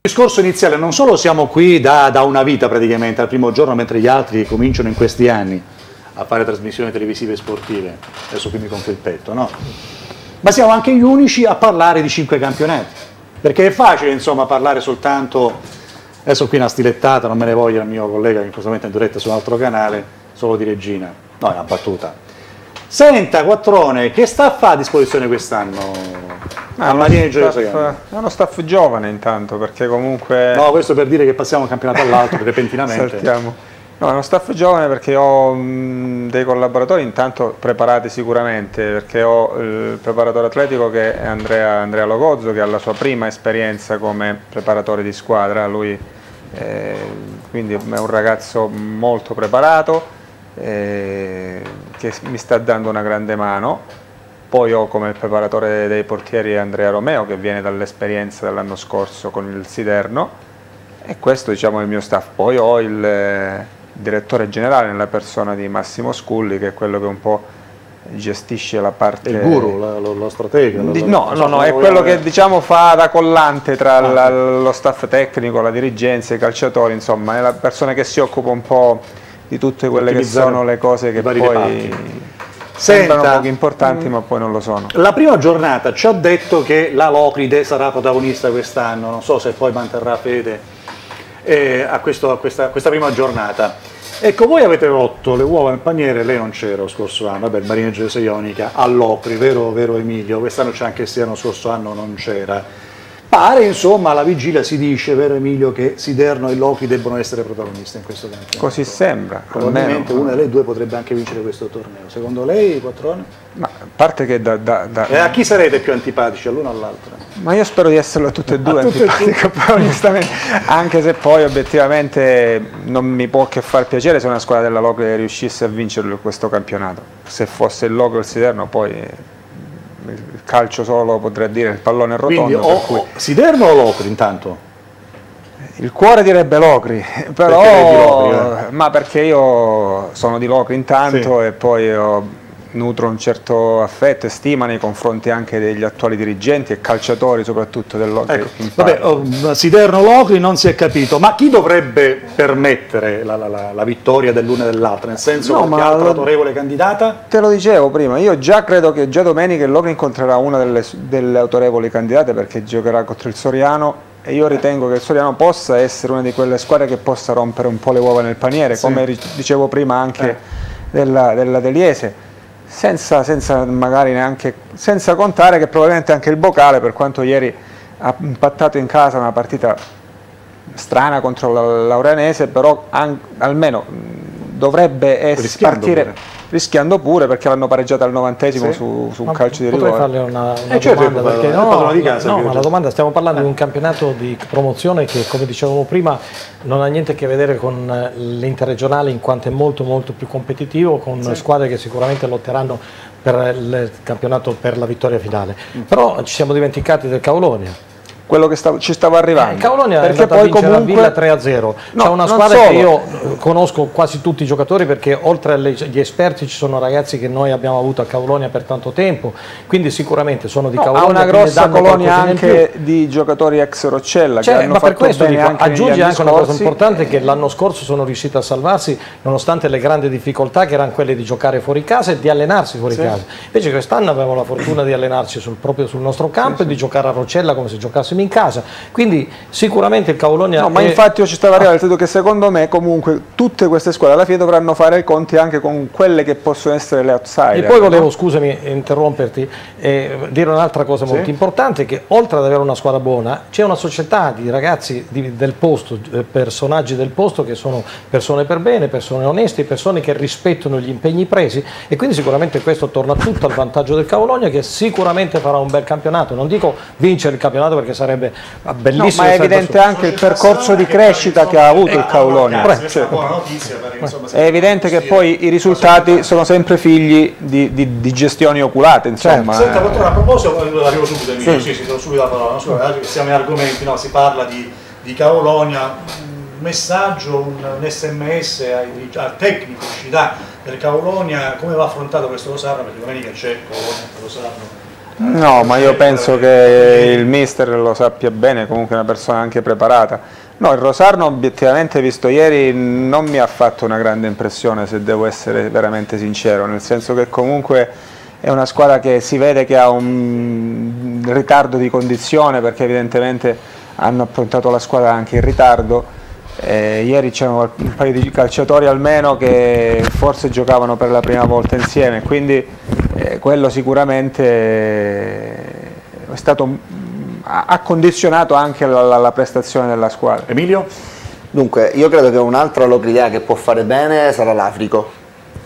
Il discorso iniziale, non solo siamo qui da, da, una vita praticamente, al primo giorno, mentre gli altri cominciano in questi anni a fare trasmissioni televisive sportive, adesso qui mi gonfio il petto, no? Ma siamo anche gli unici a parlare di cinque campionati, perché è facile insomma parlare soltanto, adesso qui una stilettata, non me ne voglio il mio collega che in questo momento è in diretta su un altro canale, solo di Regina, no è una battuta. Senta Quattrone, che staff ha a disposizione quest'anno?
Ah, Marina Gioia È uno staff giovane intanto, perché comunque...
No, questo per dire che passiamo un campionato all'altro [laughs] repentinamente.
Saltiamo. No, è uno staff giovane perché ho mh, dei collaboratori intanto preparati sicuramente, perché ho il preparatore atletico che è Andrea, Andrea Logozzo, che ha la sua prima esperienza come preparatore di squadra, lui eh, quindi è un ragazzo molto preparato, eh, che mi sta dando una grande mano poi ho come preparatore dei portieri Andrea Romeo che viene dall'esperienza dell'anno scorso con il Siderno e questo diciamo, è il mio staff. Poi ho il eh, direttore generale nella persona di Massimo Sculli che è quello che un po' gestisce la parte...
Il guru, la, lo, lo stratega?
Di, no, no, no, è quello che diciamo fa da collante tra ah. la, lo staff tecnico, la dirigenza, i calciatori, insomma è la persona che si occupa un po' di tutte quelle che sono le cose che poi... Reparti Sembrano poco importanti mm, ma poi non lo sono.
La prima giornata ci ha detto che la Locride sarà protagonista quest'anno, non so se poi manterrà fede eh, a, questo, a questa, questa, prima giornata. Ecco, voi avete rotto le uova nel paniere, lei non c'era lo scorso anno, vabbè, Marina Ionica, all'Opri, vero, vero Emilio? Quest'anno c'è anche se lo scorso anno non c'era Pare, insomma, alla vigilia si dice, vero Emilio, che Siderno e Loki debbono essere protagonisti in questo campionato.
Così sembra.
Probabilmente una delle due potrebbe anche vincere questo torneo. Secondo lei, Quattrone?
Ma a parte che da, da, da...
E a chi sarete più antipatici, all'uno o all'altra?
Ma io spero di esserlo a tutte e due antipatico, però [laughs] onestamente, anche se poi obiettivamente non mi può che far piacere se una squadra della Loki riuscisse a vincere questo campionato. Se fosse il Loki o il Siderno poi il calcio solo potrei dire il pallone rotondo.
Quindi o, cui... Siderno o Locri intanto?
Il cuore direbbe Locri, però, perché Locri, eh? ma perché io sono di Locri intanto sì. e poi ho nutro un certo affetto e stima nei confronti anche degli attuali dirigenti e calciatori soprattutto dell'Ocri.
Ecco, vabbè, oh, Siderno Locri non si è capito, ma chi dovrebbe permettere la, la, la vittoria dell'una e dell'altra? Nel senso no, che altra autorevole candidata?
Te lo dicevo prima, io già credo che già domenica il Locri incontrerà una delle, delle autorevoli candidate perché giocherà contro il Soriano e io ritengo che il Soriano possa essere una di quelle squadre che possa rompere un po' le uova nel paniere, sì. come dicevo prima anche eh. della, della Deliese senza, senza, magari neanche, senza contare che probabilmente anche il Bocale, per quanto ieri ha impattato in casa una partita strana contro la Laureanese, però an, almeno dovrebbe partire... Rischiando pure perché l'hanno pareggiata al novantesimo sì. su, su un calcio di rigore.
Potrei farle una, una eh certo, domanda, perché no, casa, no ma la domanda, stiamo parlando eh. di un campionato di promozione che come dicevamo prima non ha niente a che vedere con eh, l'interregionale in quanto è molto molto più competitivo con sì. squadre che sicuramente lotteranno per il campionato per la vittoria finale. Mm. Però ci siamo dimenticati del Cavolonia
quello che stava, ci stava arrivando.
Eh, Cavolonia perché poi comunque Villa 3-0. No, C'è una squadra solo. che io conosco quasi tutti i giocatori perché oltre agli esperti ci sono ragazzi che noi abbiamo avuto a Cavolonia per tanto tempo, quindi sicuramente sono di no, Cavolonia.
Ha una grossa colonia anche di giocatori ex Roccella
cioè, ma per questo dico, anche aggiungi anche una cosa importante che l'anno scorso sono riusciti a salvarsi nonostante le grandi difficoltà che erano quelle di giocare fuori casa e di allenarsi fuori sì. casa. Invece quest'anno avevamo la fortuna di allenarci sul, proprio sul nostro campo sì, e di giocare a Roccella come se giocassimo in casa. Quindi sicuramente il Cavolonia...
No, ma infatti io ci stavo arrivando, credo che secondo me comunque tutte queste squadre alla fine dovranno fare i conti anche con quelle che possono essere le outsider.
E poi volevo, no? scusami, interromperti, eh, dire un'altra cosa sì? molto importante, che oltre ad avere una squadra buona, c'è una società di ragazzi di, del posto, eh, personaggi del posto che sono persone per bene, persone oneste, persone che rispettano gli impegni presi e quindi sicuramente questo torna tutto al vantaggio del Cavolonia che sicuramente farà un bel campionato. Non dico vincere il campionato perché sarebbe bellissimo.
No, ma è evidente anche il percorso di crescita che ha avuto il Caulonia. È evidente che poi i risultati sono sempre figli di, di, di gestioni oculate. Insomma.
Senta, dottore, a proposito, arrivo subito, Emilio, sì. sì, sì, subito la parola, siamo in argomenti, no? si parla di, di Caulonia, un messaggio, un, un sms ai, al tecnico uscita del Caulonia, come va affrontato questo Rosarno, perché domenica c'è Caulonia Rosarno
No, ma io penso che il mister lo sappia bene, comunque è una persona anche preparata. No, il Rosarno obiettivamente visto ieri non mi ha fatto una grande impressione se devo essere veramente sincero, nel senso che comunque è una squadra che si vede che ha un ritardo di condizione perché evidentemente hanno affrontato la squadra anche in ritardo. Eh, ieri c'erano un paio di calciatori almeno che forse giocavano per la prima volta insieme, quindi eh, quello sicuramente è stato, ha condizionato anche la, la, la, prestazione della squadra.
Emilio?
Dunque, io credo che un'altra località che può fare bene sarà l'Africo.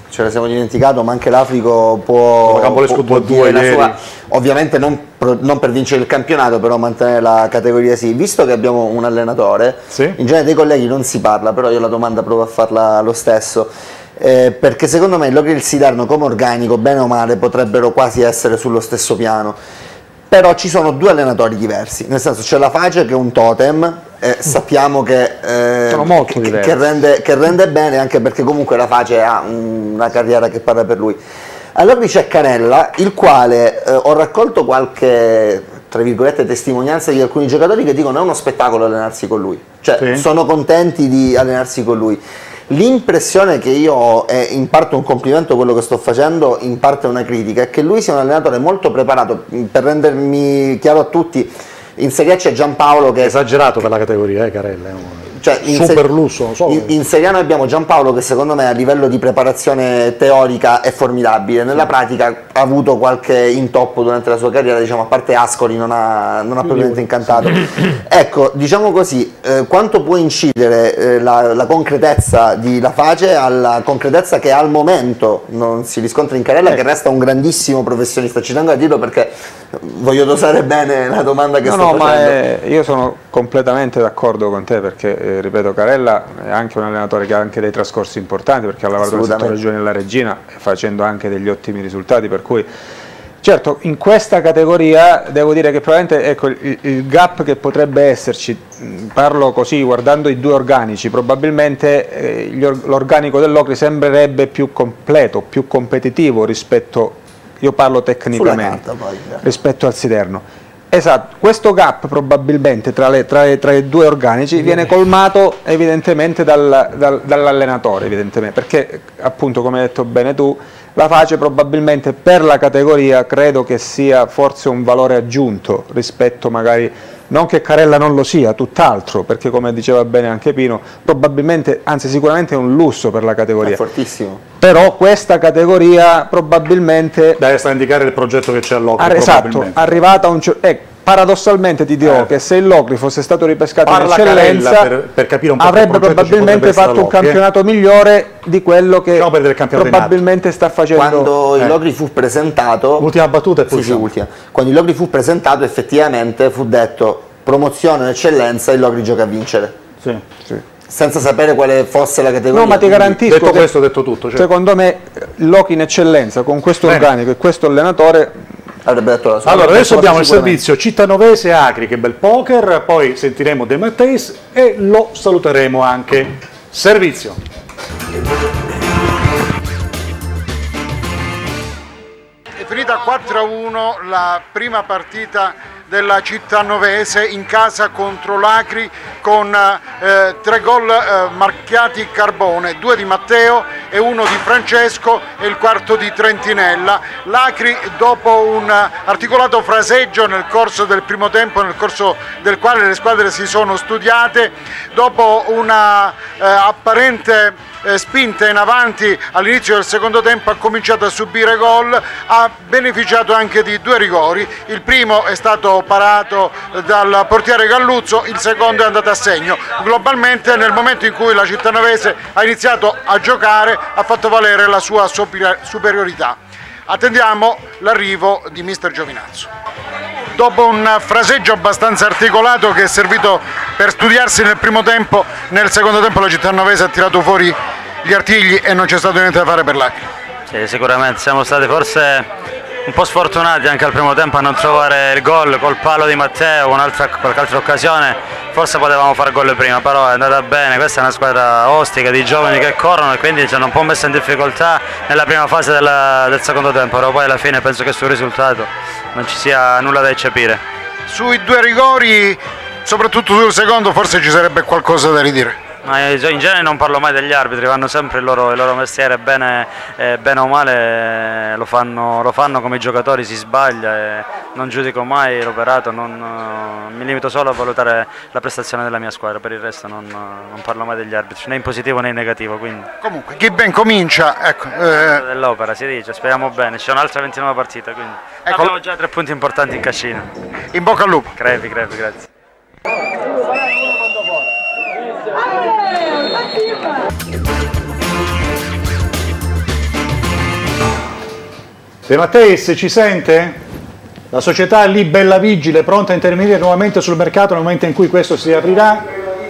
Ce la siamo dimenticato, ma anche l'Africo può, può, può dire la sua. Ovviamente non, non, per vincere il campionato, però mantenere la categoria sì. Visto che abbiamo un allenatore, sì. in genere dei colleghi non si parla, però io la domanda provo a farla lo stesso eh, perché secondo me Logri e il Siderno come organico, bene o male, potrebbero quasi essere sullo stesso piano. Però ci sono due allenatori diversi, nel senso c'è la Face che è un totem, eh, sappiamo che, eh, che, che, rende, che, rende, bene anche perché comunque la Face ha una carriera che parla per lui. Allora qui c'è Canella, il quale eh, ho raccolto qualche tra virgolette testimonianza di alcuni giocatori che dicono è uno spettacolo allenarsi con lui, cioè sì. sono contenti di allenarsi con lui. L'impressione che io ho, è in parte un complimento quello che sto facendo, in parte una critica, è che lui sia un allenatore molto preparato, per rendermi chiaro a tutti, in Serie A c'è Giampaolo che...
Esagerato per la categoria, eh, Carella.
Cioè, in
Super lusso, so.
in, in noi abbiamo Giampaolo che secondo me a livello di preparazione teorica è formidabile, nella pratica ha avuto qualche intoppo durante la sua carriera, diciamo, a parte Ascoli non ha, non ha propriamente incantato. [coughs] ecco, diciamo così, eh, quanto può incidere eh, la, la, concretezza di La Face alla concretezza che al momento non si riscontra in Carella, che resta un grandissimo professionista, ci tengo a dirlo perché voglio dosare bene la domanda che
no,
sto
no, facendo. Ma è, io sono completamente d'accordo con te perché, eh, ripeto, Carella è anche un allenatore che ha anche dei trascorsi importanti perché ha lavorato nel settore regione della Regina facendo anche degli ottimi risultati, per cui Certo, in questa categoria devo dire che probabilmente ecco, il, il, gap che potrebbe esserci, parlo così guardando i due organici, probabilmente eh, l'organico dell'Ocri sembrerebbe più completo, più competitivo rispetto io parlo tecnicamente, poi, eh. rispetto al Siderno. Esatto, questo gap probabilmente tra, le, tra, le, tra i due organici viene colmato evidentemente dal, dal, dall'allenatore, evidentemente, perché appunto come hai detto bene tu, la face probabilmente per la categoria credo che sia forse un valore aggiunto rispetto magari non che Carella non lo sia, tutt'altro, perché come diceva bene anche Pino, probabilmente, anzi sicuramente è un lusso per la categoria. È
fortissimo
però questa categoria probabilmente...
Dai, sta a indicare il progetto che c'è all'Ocri,
Ar- esatto, arrivata a un... Eh, paradossalmente ti dirò eh. che se il Locri fosse stato ripescato Parla in eccellenza
per, per capire un po
avrebbe probabilmente fatto un campionato eh? migliore di quello che probabilmente sta facendo
quando eh. il Locri fu presentato
ultima battuta e poi
sì, sì, ultima. quando il Locri fu presentato effettivamente fu detto promozione eccellenza il Locri gioca a vincere
sì. Sì
senza sapere quale fosse la categoria.
No, ma ti garantisco
detto che, questo, detto tutto,
cioè. secondo me Loki in eccellenza con questo Bene. organico e questo allenatore
avrebbe detto la
sua. Allora, adesso abbiamo il servizio Cittanovese Acri, che bel poker, poi sentiremo De Matteis e lo saluteremo anche. Servizio.
È finita 4-1 la prima partita della città novese in casa contro l'Acri con eh, tre gol eh, marchiati carbone, due di Matteo e uno di Francesco e il quarto di Trentinella. L'Acri dopo un articolato fraseggio nel corso del primo tempo, nel corso del quale le squadre si sono studiate, dopo una eh, apparente eh, spinta in avanti all'inizio del secondo tempo ha cominciato a subire gol, ha beneficiato anche di due rigori, il primo è stato parato dal portiere Galluzzo, il secondo è andato a segno. Globalmente nel momento in cui la cittanovese ha iniziato a giocare ha fatto valere la sua superiorità. Attendiamo l'arrivo di mister Giovinazzo. Dopo un fraseggio abbastanza articolato che è servito per studiarsi nel primo tempo, nel secondo tempo la città novese ha tirato fuori gli artigli e non c'è stato niente da fare per l'Acri.
Sì, sicuramente siamo stati forse un po' sfortunati anche al primo tempo a non trovare il gol col palo di Matteo, con qualche altra occasione, forse potevamo fare gol prima, però è andata bene, questa è una squadra ostica di giovani che corrono e quindi ci hanno un po' messo in difficoltà nella prima fase della, del secondo tempo, però poi alla fine penso che sul risultato non ci sia nulla da eccepire.
Sui due rigori, soprattutto sul secondo, forse ci sarebbe qualcosa da ridire.
Ma in genere non parlo mai degli arbitri, fanno sempre il loro, il loro mestiere, bene, eh, bene, o male eh, lo fanno, lo fanno, come i giocatori, si sbaglia e non giudico mai l'operato, mi limito solo a valutare la prestazione della mia squadra, per il resto non, non parlo mai degli arbitri, né in positivo né in negativo. Quindi.
Comunque, chi ben comincia, ecco.
Eh... Dell'opera si dice, speriamo bene, ci sono altre 29 partite, quindi ecco. abbiamo già tre punti importanti in cascina.
In bocca al lupo.
Crepi, crepi, grazie.
De Matteis ci sente? La società è lì bella vigile, pronta a intervenire nuovamente sul mercato nel momento in cui questo si aprirà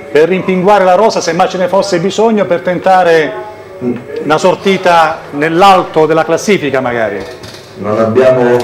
per rimpinguare la rosa se mai ce ne fosse bisogno per tentare una sortita nell'alto della classifica magari.
Non abbiamo,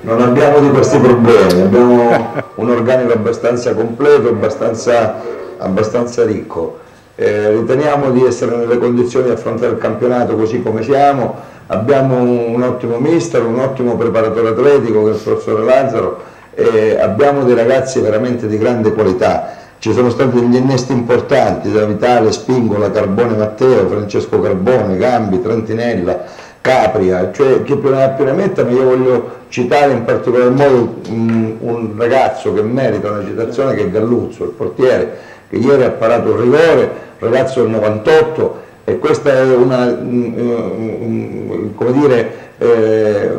non abbiamo di questi problemi, abbiamo [laughs] un organico abbastanza completo, abbastanza, abbastanza ricco eh, riteniamo di essere nelle condizioni di affrontare il campionato così come siamo, abbiamo un ottimo mister, un ottimo preparatore atletico che è il professore Lazzaro, eh, abbiamo dei ragazzi veramente di grande qualità, ci sono stati degli innesti importanti da Vitale, Spingola, Carbone Matteo, Francesco Carbone, Gambi, Trentinella, Capria, cioè chi più ne ha più ne metta, ma io voglio citare in particolar modo un, un ragazzo che merita una citazione che è Galluzzo, il portiere, che ieri ha parato il rigore, ragazzo del 98 e questa è una, mm, mm, come dire, eh,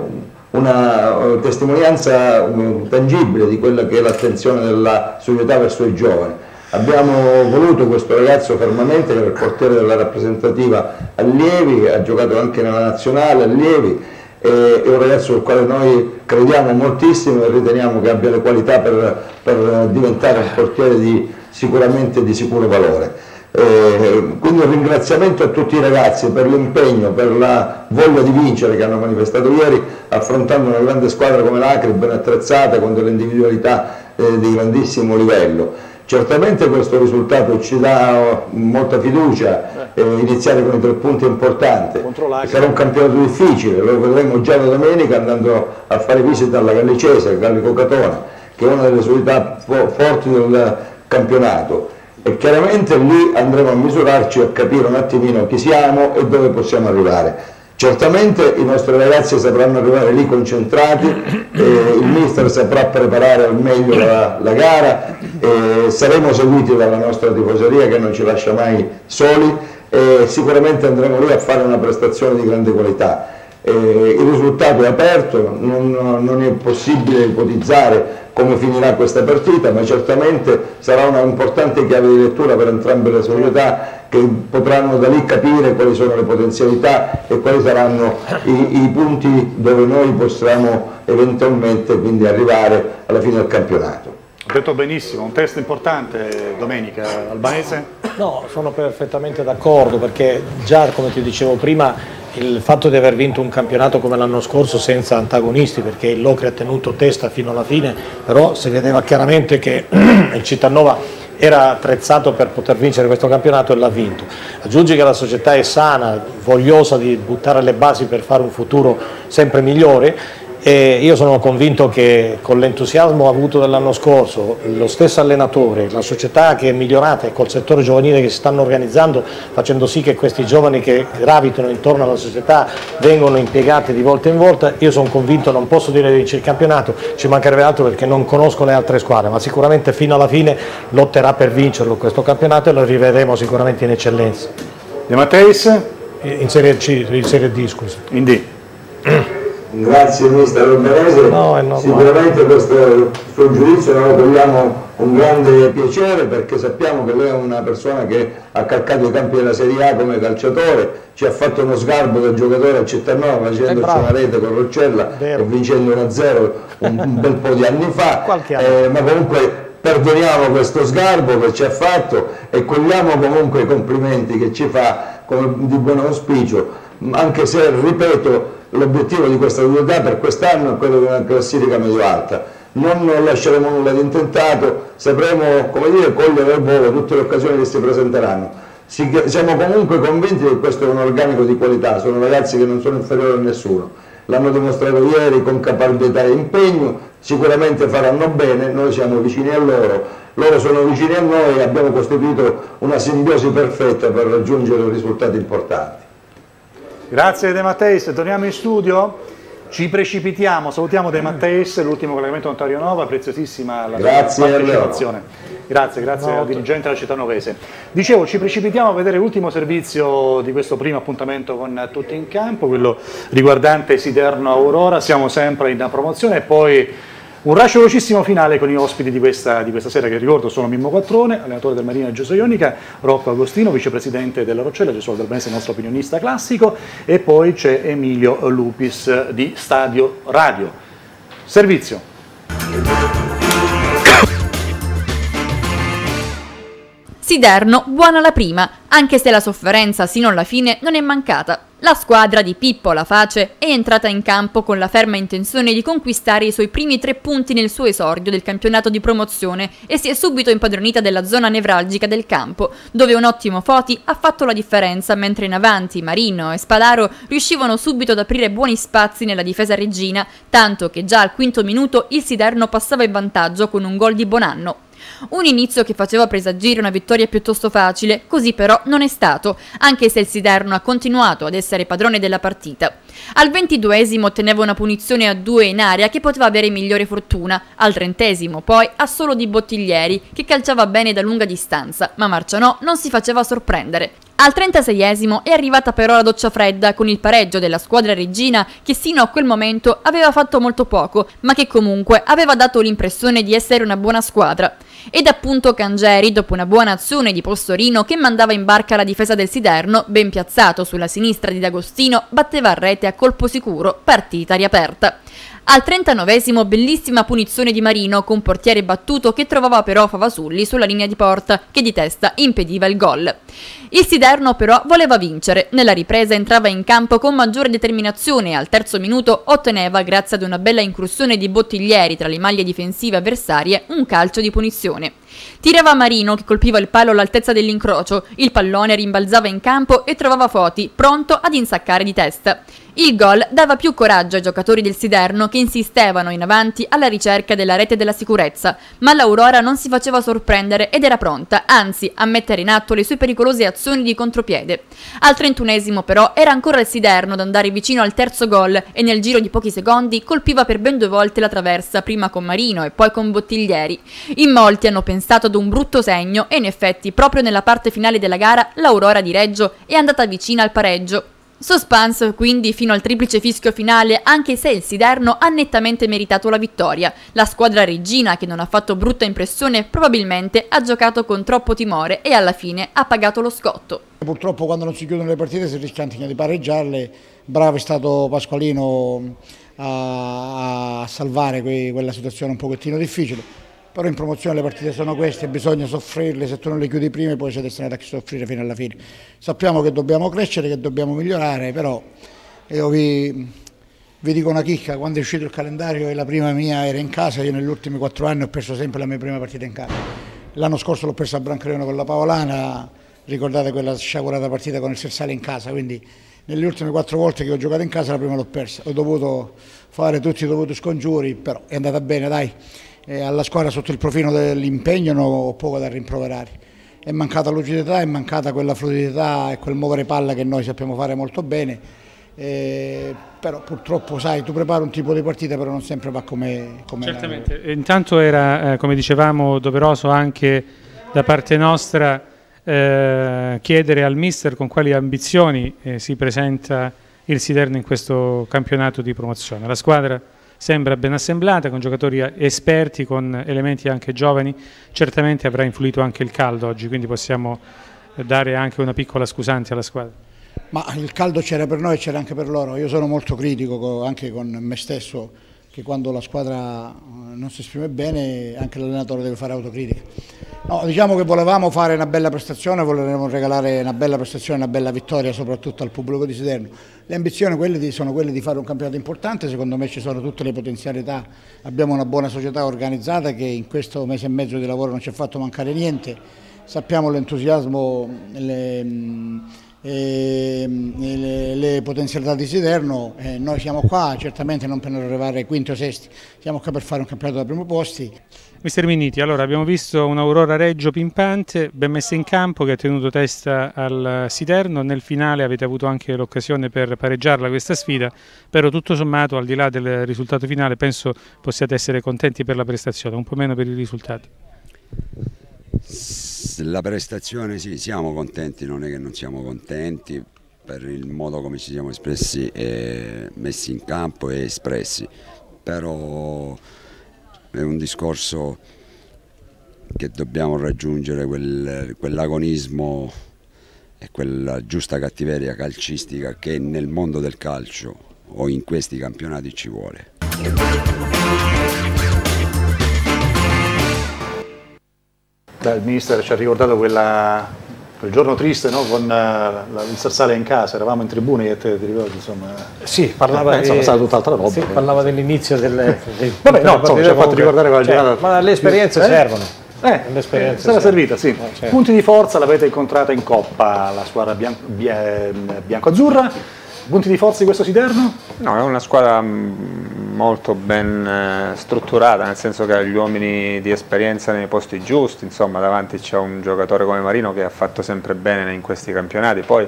una testimonianza mm, tangibile di quella che è l'attenzione della società verso i giovani. Abbiamo voluto questo ragazzo fermamente che era il portiere della rappresentativa allievi, ha giocato anche nella nazionale allievi, è un ragazzo sul quale noi crediamo moltissimo e riteniamo che abbia le qualità per, per diventare un portiere di, sicuramente di sicuro valore. Eh, quindi un ringraziamento a tutti i ragazzi per l'impegno, per la voglia di vincere che hanno manifestato ieri affrontando una grande squadra come l'Acri, ben attrezzata, con delle individualità eh, di grandissimo livello. Certamente questo risultato ci dà molta fiducia, eh, iniziare con i tre punti è importante, sarà un campionato difficile, lo vedremo già la domenica andando a fare visita alla Gallicese, al Gallico Catona, che è una delle società forti del campionato e chiaramente lì andremo a misurarci e a capire un attimino chi siamo e dove possiamo arrivare. Certamente i nostri ragazzi sapranno arrivare lì concentrati, il mister saprà preparare al meglio la, la gara, saremo seguiti dalla nostra tifoseria che non ci lascia mai soli e sicuramente andremo lì a fare una prestazione di grande qualità. Eh, il risultato è aperto, non, non, è possibile ipotizzare come finirà questa partita, ma certamente sarà una importante chiave di lettura per entrambe le società che potranno da lì capire quali sono le potenzialità e quali saranno i, i punti dove noi possiamo eventualmente quindi arrivare alla fine del campionato.
Ho detto benissimo, un test importante domenica, Albanese?
No, sono perfettamente d'accordo perché già come ti dicevo prima il fatto di aver vinto un campionato come l'anno scorso senza antagonisti perché il Locri ha tenuto testa fino alla fine, però si vedeva chiaramente che [clears throat] il Cittanova era attrezzato per poter vincere questo campionato e l'ha vinto. Aggiungi che la società è sana, vogliosa di buttare le basi per fare un futuro sempre migliore e io sono convinto che con l'entusiasmo avuto dell'anno scorso, lo stesso allenatore, la società che è migliorata e col settore giovanile che si stanno organizzando facendo sì che questi giovani che gravitano intorno alla società vengono impiegati di volta in volta, io sono convinto, non posso dire di vincere il campionato, ci mancherebbe altro perché non conosco le altre squadre, ma sicuramente fino alla fine lotterà per vincerlo questo campionato e lo rivedremo sicuramente in eccellenza.
De Matteis?
In Serie C, in Serie D scusa.
In D. [clears throat]
Grazie mister Albanese, no, sicuramente questo suo giudizio lo togliamo con grande piacere perché sappiamo che lei è una persona che ha calcato i campi della Serie A come calciatore, ci ha fatto uno sgarbo da giocatore a Cittanova facendoci una rete con Roccella e vincendo 1-0 un, un, [laughs] bel po' di anni fa, eh, ma comunque perdoniamo questo sgarbo che ci ha fatto e cogliamo comunque i complimenti che ci fa di buon auspicio, anche se ripeto l'obiettivo di questa società per quest'anno è quello di una classifica medio-alta. Non lasceremo nulla di intentato, sapremo dire, cogliere al volo tutte le occasioni che si presenteranno. siamo comunque convinti che questo è un organico di qualità, sono ragazzi che non sono inferiori a nessuno. L'hanno dimostrato ieri con capacità e impegno, sicuramente faranno bene, noi siamo vicini a loro, loro sono vicini a noi e abbiamo costituito una simbiosi perfetta per raggiungere risultati importanti.
Grazie De Matteis, torniamo in studio. Ci precipitiamo, salutiamo De Matteis, l'ultimo collegamento Ontario Nova, preziosissima la
grazie
partecipazione. Grazie, grazie al dirigente della città novese. Dicevo, ci precipitiamo a vedere l'ultimo servizio di questo primo appuntamento con tutti in campo, quello riguardante Siderno Aurora, siamo sempre in promozione e poi un rush velocissimo finale con i ospiti di questa, di questa, sera che ricordo sono Mimmo Quattrone, allenatore del Marina Gesù Ionica, Rocco Agostino, vicepresidente della Roccella, Gesù Albanese, nostro opinionista classico e poi c'è Emilio Lupis di Stadio Radio. Servizio.
Siderno buona la prima, anche se la sofferenza sino alla fine non è mancata. La squadra di Pippo La Face è entrata in campo con la ferma intenzione di conquistare i suoi primi tre punti nel suo esordio del campionato di promozione e si è subito impadronita della zona nevralgica del campo, dove un ottimo Foti ha fatto la differenza mentre in avanti Marino e Spadaro riuscivano subito ad aprire buoni spazi nella difesa regina, tanto che già al quinto minuto il Siderno passava in vantaggio con un gol di Bonanno. Un inizio che faceva presagire una vittoria piuttosto facile, così però non è stato, anche se il Siderno ha continuato ad essere padrone della partita. Al ventiduesimo otteneva una punizione a due in aria che poteva avere migliore fortuna, al trentesimo poi a solo di Bottiglieri, che calciava bene da lunga distanza, ma Marcianò non si faceva sorprendere. Al 36esimo è arrivata però la doccia fredda con il pareggio della squadra regina che sino a quel momento aveva fatto molto poco, ma che comunque aveva dato l'impressione di essere una buona squadra. Ed appunto Cangeri, dopo una buona azione di Postorino che mandava in barca la difesa del Siderno, ben piazzato sulla sinistra di D'Agostino, batteva a rete a colpo sicuro, partita riaperta. Al 39esimo bellissima punizione di Marino con portiere battuto che trovava però Favasulli sulla linea di porta che di testa impediva il gol. Il Siderno però voleva vincere, nella ripresa entrava in campo con maggiore determinazione e al terzo minuto otteneva, grazie ad una bella incursione di Bottiglieri tra le maglie difensive avversarie, un calcio di punizione. Tirava Marino che colpiva il palo all'altezza dell'incrocio, il pallone rimbalzava in campo e trovava Foti, pronto ad insaccare di testa. Il gol dava più coraggio ai giocatori del Siderno che insistevano in avanti alla ricerca della rete della sicurezza, ma l'Aurora non si faceva sorprendere ed era pronta, anzi, a mettere in atto le sue pericolose azioni di contropiede. Al trentunesimo però era ancora il Siderno ad andare vicino al terzo gol e nel giro di pochi secondi colpiva per ben due volte la traversa, prima con Marino e poi con Bottiglieri. In molti hanno pensato ad un brutto segno e in effetti proprio nella parte finale della gara l'Aurora di Reggio è andata vicina al pareggio. Suspense quindi fino al triplice fischio finale anche se il Siderno ha nettamente meritato la vittoria. La squadra regina che non ha fatto brutta impressione probabilmente ha giocato con troppo timore e alla fine ha pagato lo scotto.
Purtroppo quando non si chiudono le partite si rischia anche di pareggiarle, bravo è stato Pasqualino a, a salvare quella situazione un pochettino difficile però in promozione le partite sono queste, bisogna soffrirle, se tu non le chiudi prima poi sei destinato a soffrire fino alla fine. Sappiamo che dobbiamo crescere, che dobbiamo migliorare, però io vi, vi dico una chicca, quando è uscito il calendario e la prima mia era in casa, io negli ultimi quattro anni ho perso sempre la mia prima partita in casa. L'anno scorso l'ho persa a Brancaleone con la Paolana, ricordate quella sciagurata partita con il Sersale in casa, quindi nelle ultime quattro volte che ho giocato in casa la prima l'ho persa, ho dovuto fare tutti i dovuti scongiuri, però è andata bene, dai eh, alla squadra sotto il profilo dell'impegno non ho poco da rimproverare. È mancata lucidità, è mancata quella fluidità e quel muovere palla che noi sappiamo fare molto bene. Eh, però purtroppo sai, tu prepari un tipo di partita però non sempre va come... come
Certamente, la... intanto era, eh, come dicevamo, doveroso anche da parte nostra eh, chiedere al mister con quali ambizioni eh, si presenta il Siderno in questo campionato di promozione. La squadra sembra ben assemblata, con giocatori esperti, con elementi anche giovani, certamente avrà influito anche il caldo oggi, quindi possiamo dare anche una piccola scusante alla squadra.
Ma il caldo c'era per noi e c'era anche per loro, io sono molto critico anche con me stesso che quando la squadra eh, non si esprime bene anche l'allenatore deve fare autocritica. No, diciamo che volevamo fare una bella prestazione, volevamo regalare una bella prestazione, una bella vittoria soprattutto al pubblico di Siderno. Le ambizioni quelle di, sono quelle di fare un campionato importante, secondo me ci sono tutte le potenzialità, abbiamo una buona società organizzata che in questo mese e mezzo di lavoro non ci ha fatto mancare niente, sappiamo l'entusiasmo, le, e, le, le, potenzialità di Siderno, eh, noi siamo qua certamente non per arrivare quinti o sesti, siamo qua per fare un campionato da primo posti.
Mister Miniti, allora abbiamo visto un'Aurora Reggio pimpante, ben messa in campo che ha tenuto testa al Siderno, nel finale avete avuto anche l'occasione per pareggiarla questa sfida, però tutto sommato al di là del risultato finale penso possiate essere contenti per la prestazione, un po' meno per il risultato.
La prestazione sì, siamo contenti, non è che non siamo contenti per il modo come ci siamo espressi e messi in campo e espressi, però è un discorso che dobbiamo raggiungere quel, quell'agonismo e quella giusta cattiveria calcistica che nel mondo del calcio o in questi campionati ci vuole.
Beh, il mister ci ha ricordato quella, quel giorno triste no? con uh, la, il Sarsale in casa, eravamo in tribune e te ti ricordi insomma...
Sì, parlava,
eh, tutt'altra roba.
Sì, parlava dell'inizio delle,
delle Vabbè, no, insomma, ci ha fatto ricordare quella cioè, giornata.
Ma le esperienze
eh?
servono.
Eh, eh sarà servita, sì. Eh, certo. Punti di forza l'avete incontrata in Coppa, la squadra bian bianco-azzurra. Punti di forza di questo Siderno?
No, è una squadra mm, molto ben eh, strutturata, nel senso che ha gli uomini di esperienza nei posti giusti, insomma davanti c'è un giocatore come Marino che ha fatto sempre bene in questi campionati, poi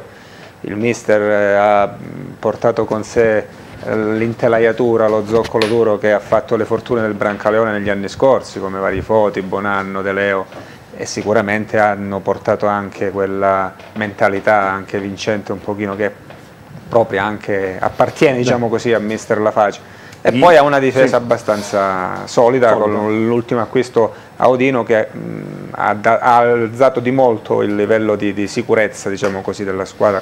il mister eh, ha portato con sé eh, l'intelaiatura, lo zoccolo duro che ha fatto le fortune del Brancaleone negli anni scorsi, come vari Foti, Bonanno, De Leo, e sicuramente hanno portato anche quella mentalità anche vincente un pochino che propria anche, appartiene diciamo così a mister Laface e Ghi. poi ha una difesa sì. abbastanza solida Solida. con l'ultimo acquisto Audino che mh, ha, da, ha, alzato di molto il livello di, di sicurezza diciamo così, della squadra.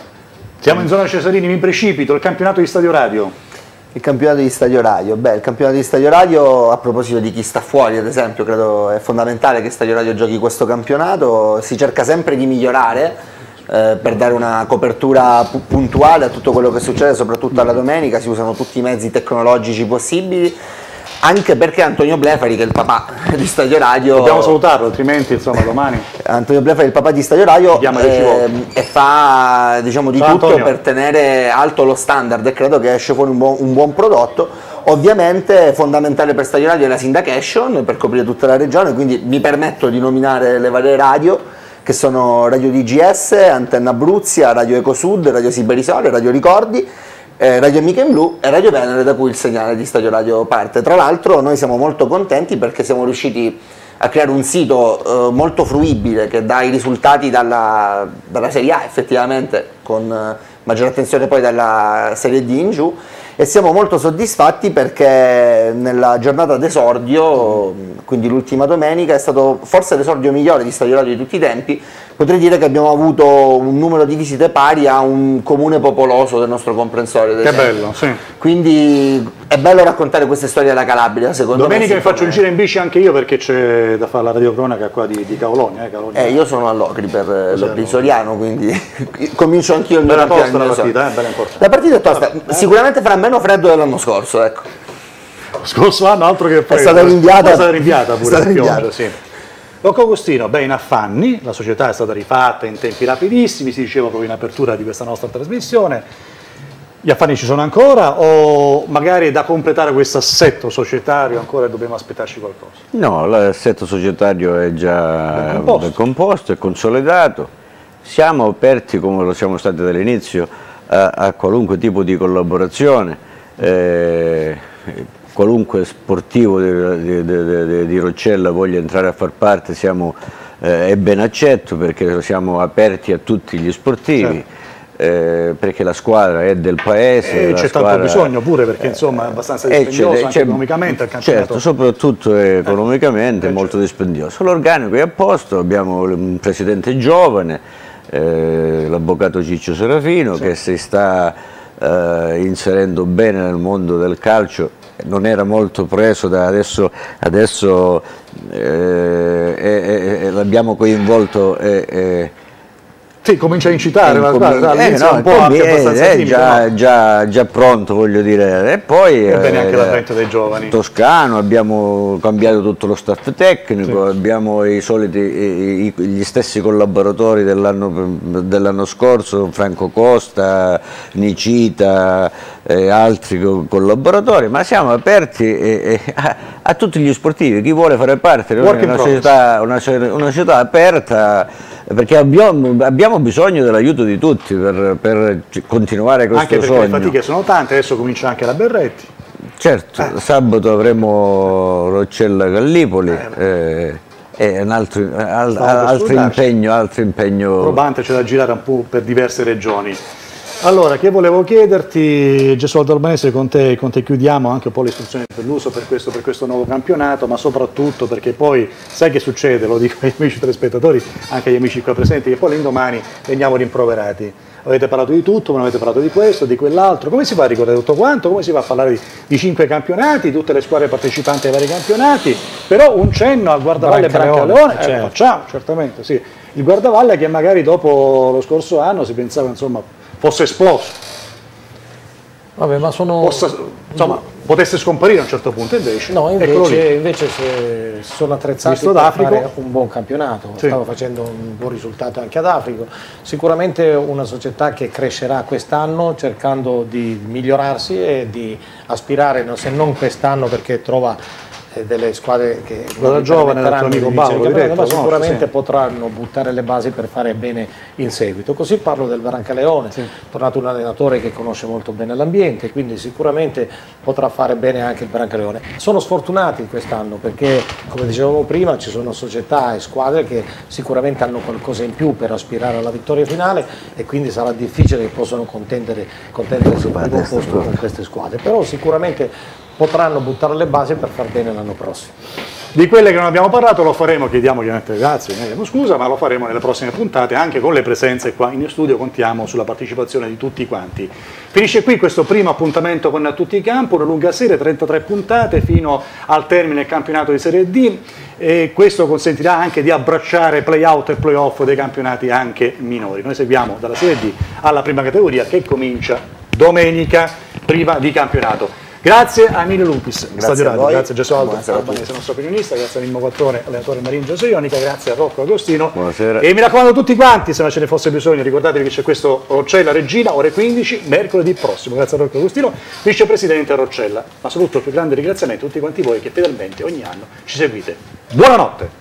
Siamo in zona Cesarini, mi precipito, il campionato di Stadio Radio.
Il campionato di Stadio Radio, beh il campionato di Stadio Radio a proposito di chi sta fuori ad esempio credo è fondamentale che Stadio Radio giochi questo campionato, si cerca sempre di migliorare eh, per dare una copertura puntuale a tutto quello che succede, soprattutto alla domenica, si usano tutti i mezzi tecnologici possibili. anche perché Antonio Blefari, che è il papà [laughs] di Stadio Radio...
Dobbiamo salutarlo, altrimenti insomma domani...
Antonio Blefari il papà di Stadio Radio eh, e fa diciamo, di
Ciao,
tutto
Antonio.
per tenere alto lo standard e credo che esce fuori un buon, un buon prodotto. Ovviamente fondamentale per Stadio Radio è la syndication per coprire tutta la regione, quindi mi permetto di nominare le varie radio che sono Radio DGS, Antenna Abruzia, Radio Ecosud, Radio Siberisole, Radio Ricordi, eh, Radio Amica in Blu e Radio Venere da cui il segnale di Stadio Radio parte. Tra l'altro noi siamo molto contenti perché siamo riusciti a creare un sito eh, molto fruibile che dà i risultati dalla, dalla Serie A effettivamente con eh, maggiore attenzione poi dalla Serie D in giù e siamo molto soddisfatti perché nella giornata d'esordio, quindi l'ultima domenica, è stato forse l'esordio migliore di Stadio Radio di tutti i tempi, potrei dire che abbiamo avuto un numero di visite pari a un comune popoloso del nostro comprensorio.
Che
esempio.
bello, sì.
Quindi è bello raccontare queste storie alla Calabria, secondo
Domenica
me.
mi faccio un giro in bici anche io perché c'è da fare la radiocronaca qua di, di Caolonia. Eh.
Eh, io sono all'Ocri per eh, l'Ocri Soriano, quindi [laughs] comincio anch'io il mio
Bella tosta la partita, eh, bella importante.
La partita è tosta, sicuramente farà meno freddo dell'anno scorso, ecco.
Scorso anno altro che freddo.
stata rinviata-
È stata rinviata
è
pure
stata
la pioggia,
rinviata.
sì. Rocco Agostino, beh in affanni, la società è stata rifatta in tempi rapidissimi, si diceva proprio in apertura di questa nostra trasmissione. Gli affanni ci sono ancora o magari da completare questo assetto societario ancora dobbiamo aspettarci qualcosa?
No, l'assetto societario è già
composto.
ben composto, è consolidato. Siamo aperti, come lo siamo stati dall'inizio, a, a qualunque tipo di collaborazione. Eh, qualunque sportivo di, di- di- di- Roccella voglia entrare a far parte siamo, eh, è ben accetto perché siamo aperti a tutti gli sportivi. eh, perché la squadra è del paese.
E
la
c'è tanto
squadra-
bisogno pure perché insomma è abbastanza
eh,
dispendioso economicamente.
Certo, soprattutto economicamente è molto dispendioso. L'organico è a posto, abbiamo un presidente giovane, eh, l'avvocato Ciccio Serafino, che si sta eh, inserendo bene nel mondo del calcio. Non era molto preso da adesso, adesso eh, e- e- e l'abbiamo coinvolto. e- e-
Sì, comincia a incitare,
Incomin-
guarda,
eh,
all'inizio
no,
un po' anche
è-
abbastanza
è
timido,
già,
no?
già- già pronto voglio dire e poi
E bene anche
eh,
l'avvento dei giovani.
Toscano abbiamo cambiato tutto lo staff tecnico abbiamo i soliti i- i- gli stessi collaboratori dell'anno dell'anno scorso Franco Costa Nicita e altri co- collaboratori ma siamo aperti eh, eh, a, a tutti gli sportivi chi vuole fare parte
in
una una società aperta perché abbiamo, abbiamo bisogno dell'aiuto di tutti per, per continuare questo
Anche perché
sogno.
le fatiche sono tante, adesso comincia anche la Berretti.
Certo, sabato avremo Roccella Gallipoli eh, e un altro, al- altro impegno, altro impegno.
Probante c'è da girare un po' per diverse regioni. Allora, che volevo chiederti, Gesualdo Albanese, con te, con te chiudiamo anche un po' le istruzioni per l'uso per questo, per questo nuovo campionato, ma soprattutto perché poi sai che succede, lo dico [laughs] ai amici telespettatori, anche agli amici qua presenti, che poi l'indomani veniamo rimproverati. Avete parlato di tutto, ma non avete parlato di questo, di quell'altro. Come si fa a ricordare tutto quanto? Come si fa a parlare di, di cinque campionati, tutte le squadre partecipanti ai vari campionati? Però un cenno al guardavalle
Brancaleone,
Brancaleone, eh,
certo.
facciamo, certamente, sì. Il guardavalle che magari dopo lo scorso anno si pensava insomma fosse esploso,
Vabbè, ma sono...
possa- insomma, potesse scomparire a un certo punto, invece,
No, invece, invece se sono attrezzati
Visto
per fare un buon campionato,
Sì.
stava facendo un buon risultato anche ad Africo. Sicuramente una società che crescerà quest'anno cercando di migliorarsi e di aspirare, se non quest'anno perché trova delle squadre che
Guarda giovane, amico Paolo, diretto,
ma sicuramente
sì.
potranno buttare le basi per fare bene in seguito. Così parlo del Brancaleone, è tornato un allenatore che conosce molto bene l'ambiente, quindi sicuramente potrà fare bene anche il Brancaleone. Sono sfortunati quest'anno perché, come dicevamo prima, ci sono società e squadre che sicuramente hanno qualcosa in più per aspirare alla vittoria finale e quindi sarà difficile che possano contendere, contendersi il primo posto con queste squadre, però sicuramente potranno buttare le basi per far bene l'anno prossimo.
Di quelle che non abbiamo parlato lo faremo, chiediamo ovviamente grazie, chiediamo scusa, ma lo faremo nelle prossime puntate anche con le presenze qua in studio, contiamo sulla partecipazione di tutti quanti. Finisce qui questo primo appuntamento con Tutti i Campo, una lunga serie, 33 puntate fino al termine del campionato di Serie D e questo consentirà anche di abbracciare play-out e play-off dei campionati anche minori. Noi seguiamo dalla Serie D alla prima categoria che comincia domenica prima di campionato. Grazie a Emilio Lupis, grazie a,
voi.
grazie a Gesualdo, Albanese, nostro opinionista, grazie a Mimmo Quattone, allenatore Marino Giosoionica, grazie a Rocco Agostino.
Buonasera.
E mi raccomando tutti quanti, se non ce ne fosse bisogno, ricordatevi che c'è questo Roccella Regina, ore 15, mercoledì prossimo. Grazie a Rocco Agostino, vicepresidente Roccella. Ma soprattutto il più grande ringraziamento a tutti quanti voi che fedelmente ogni anno ci seguite. Buonanotte!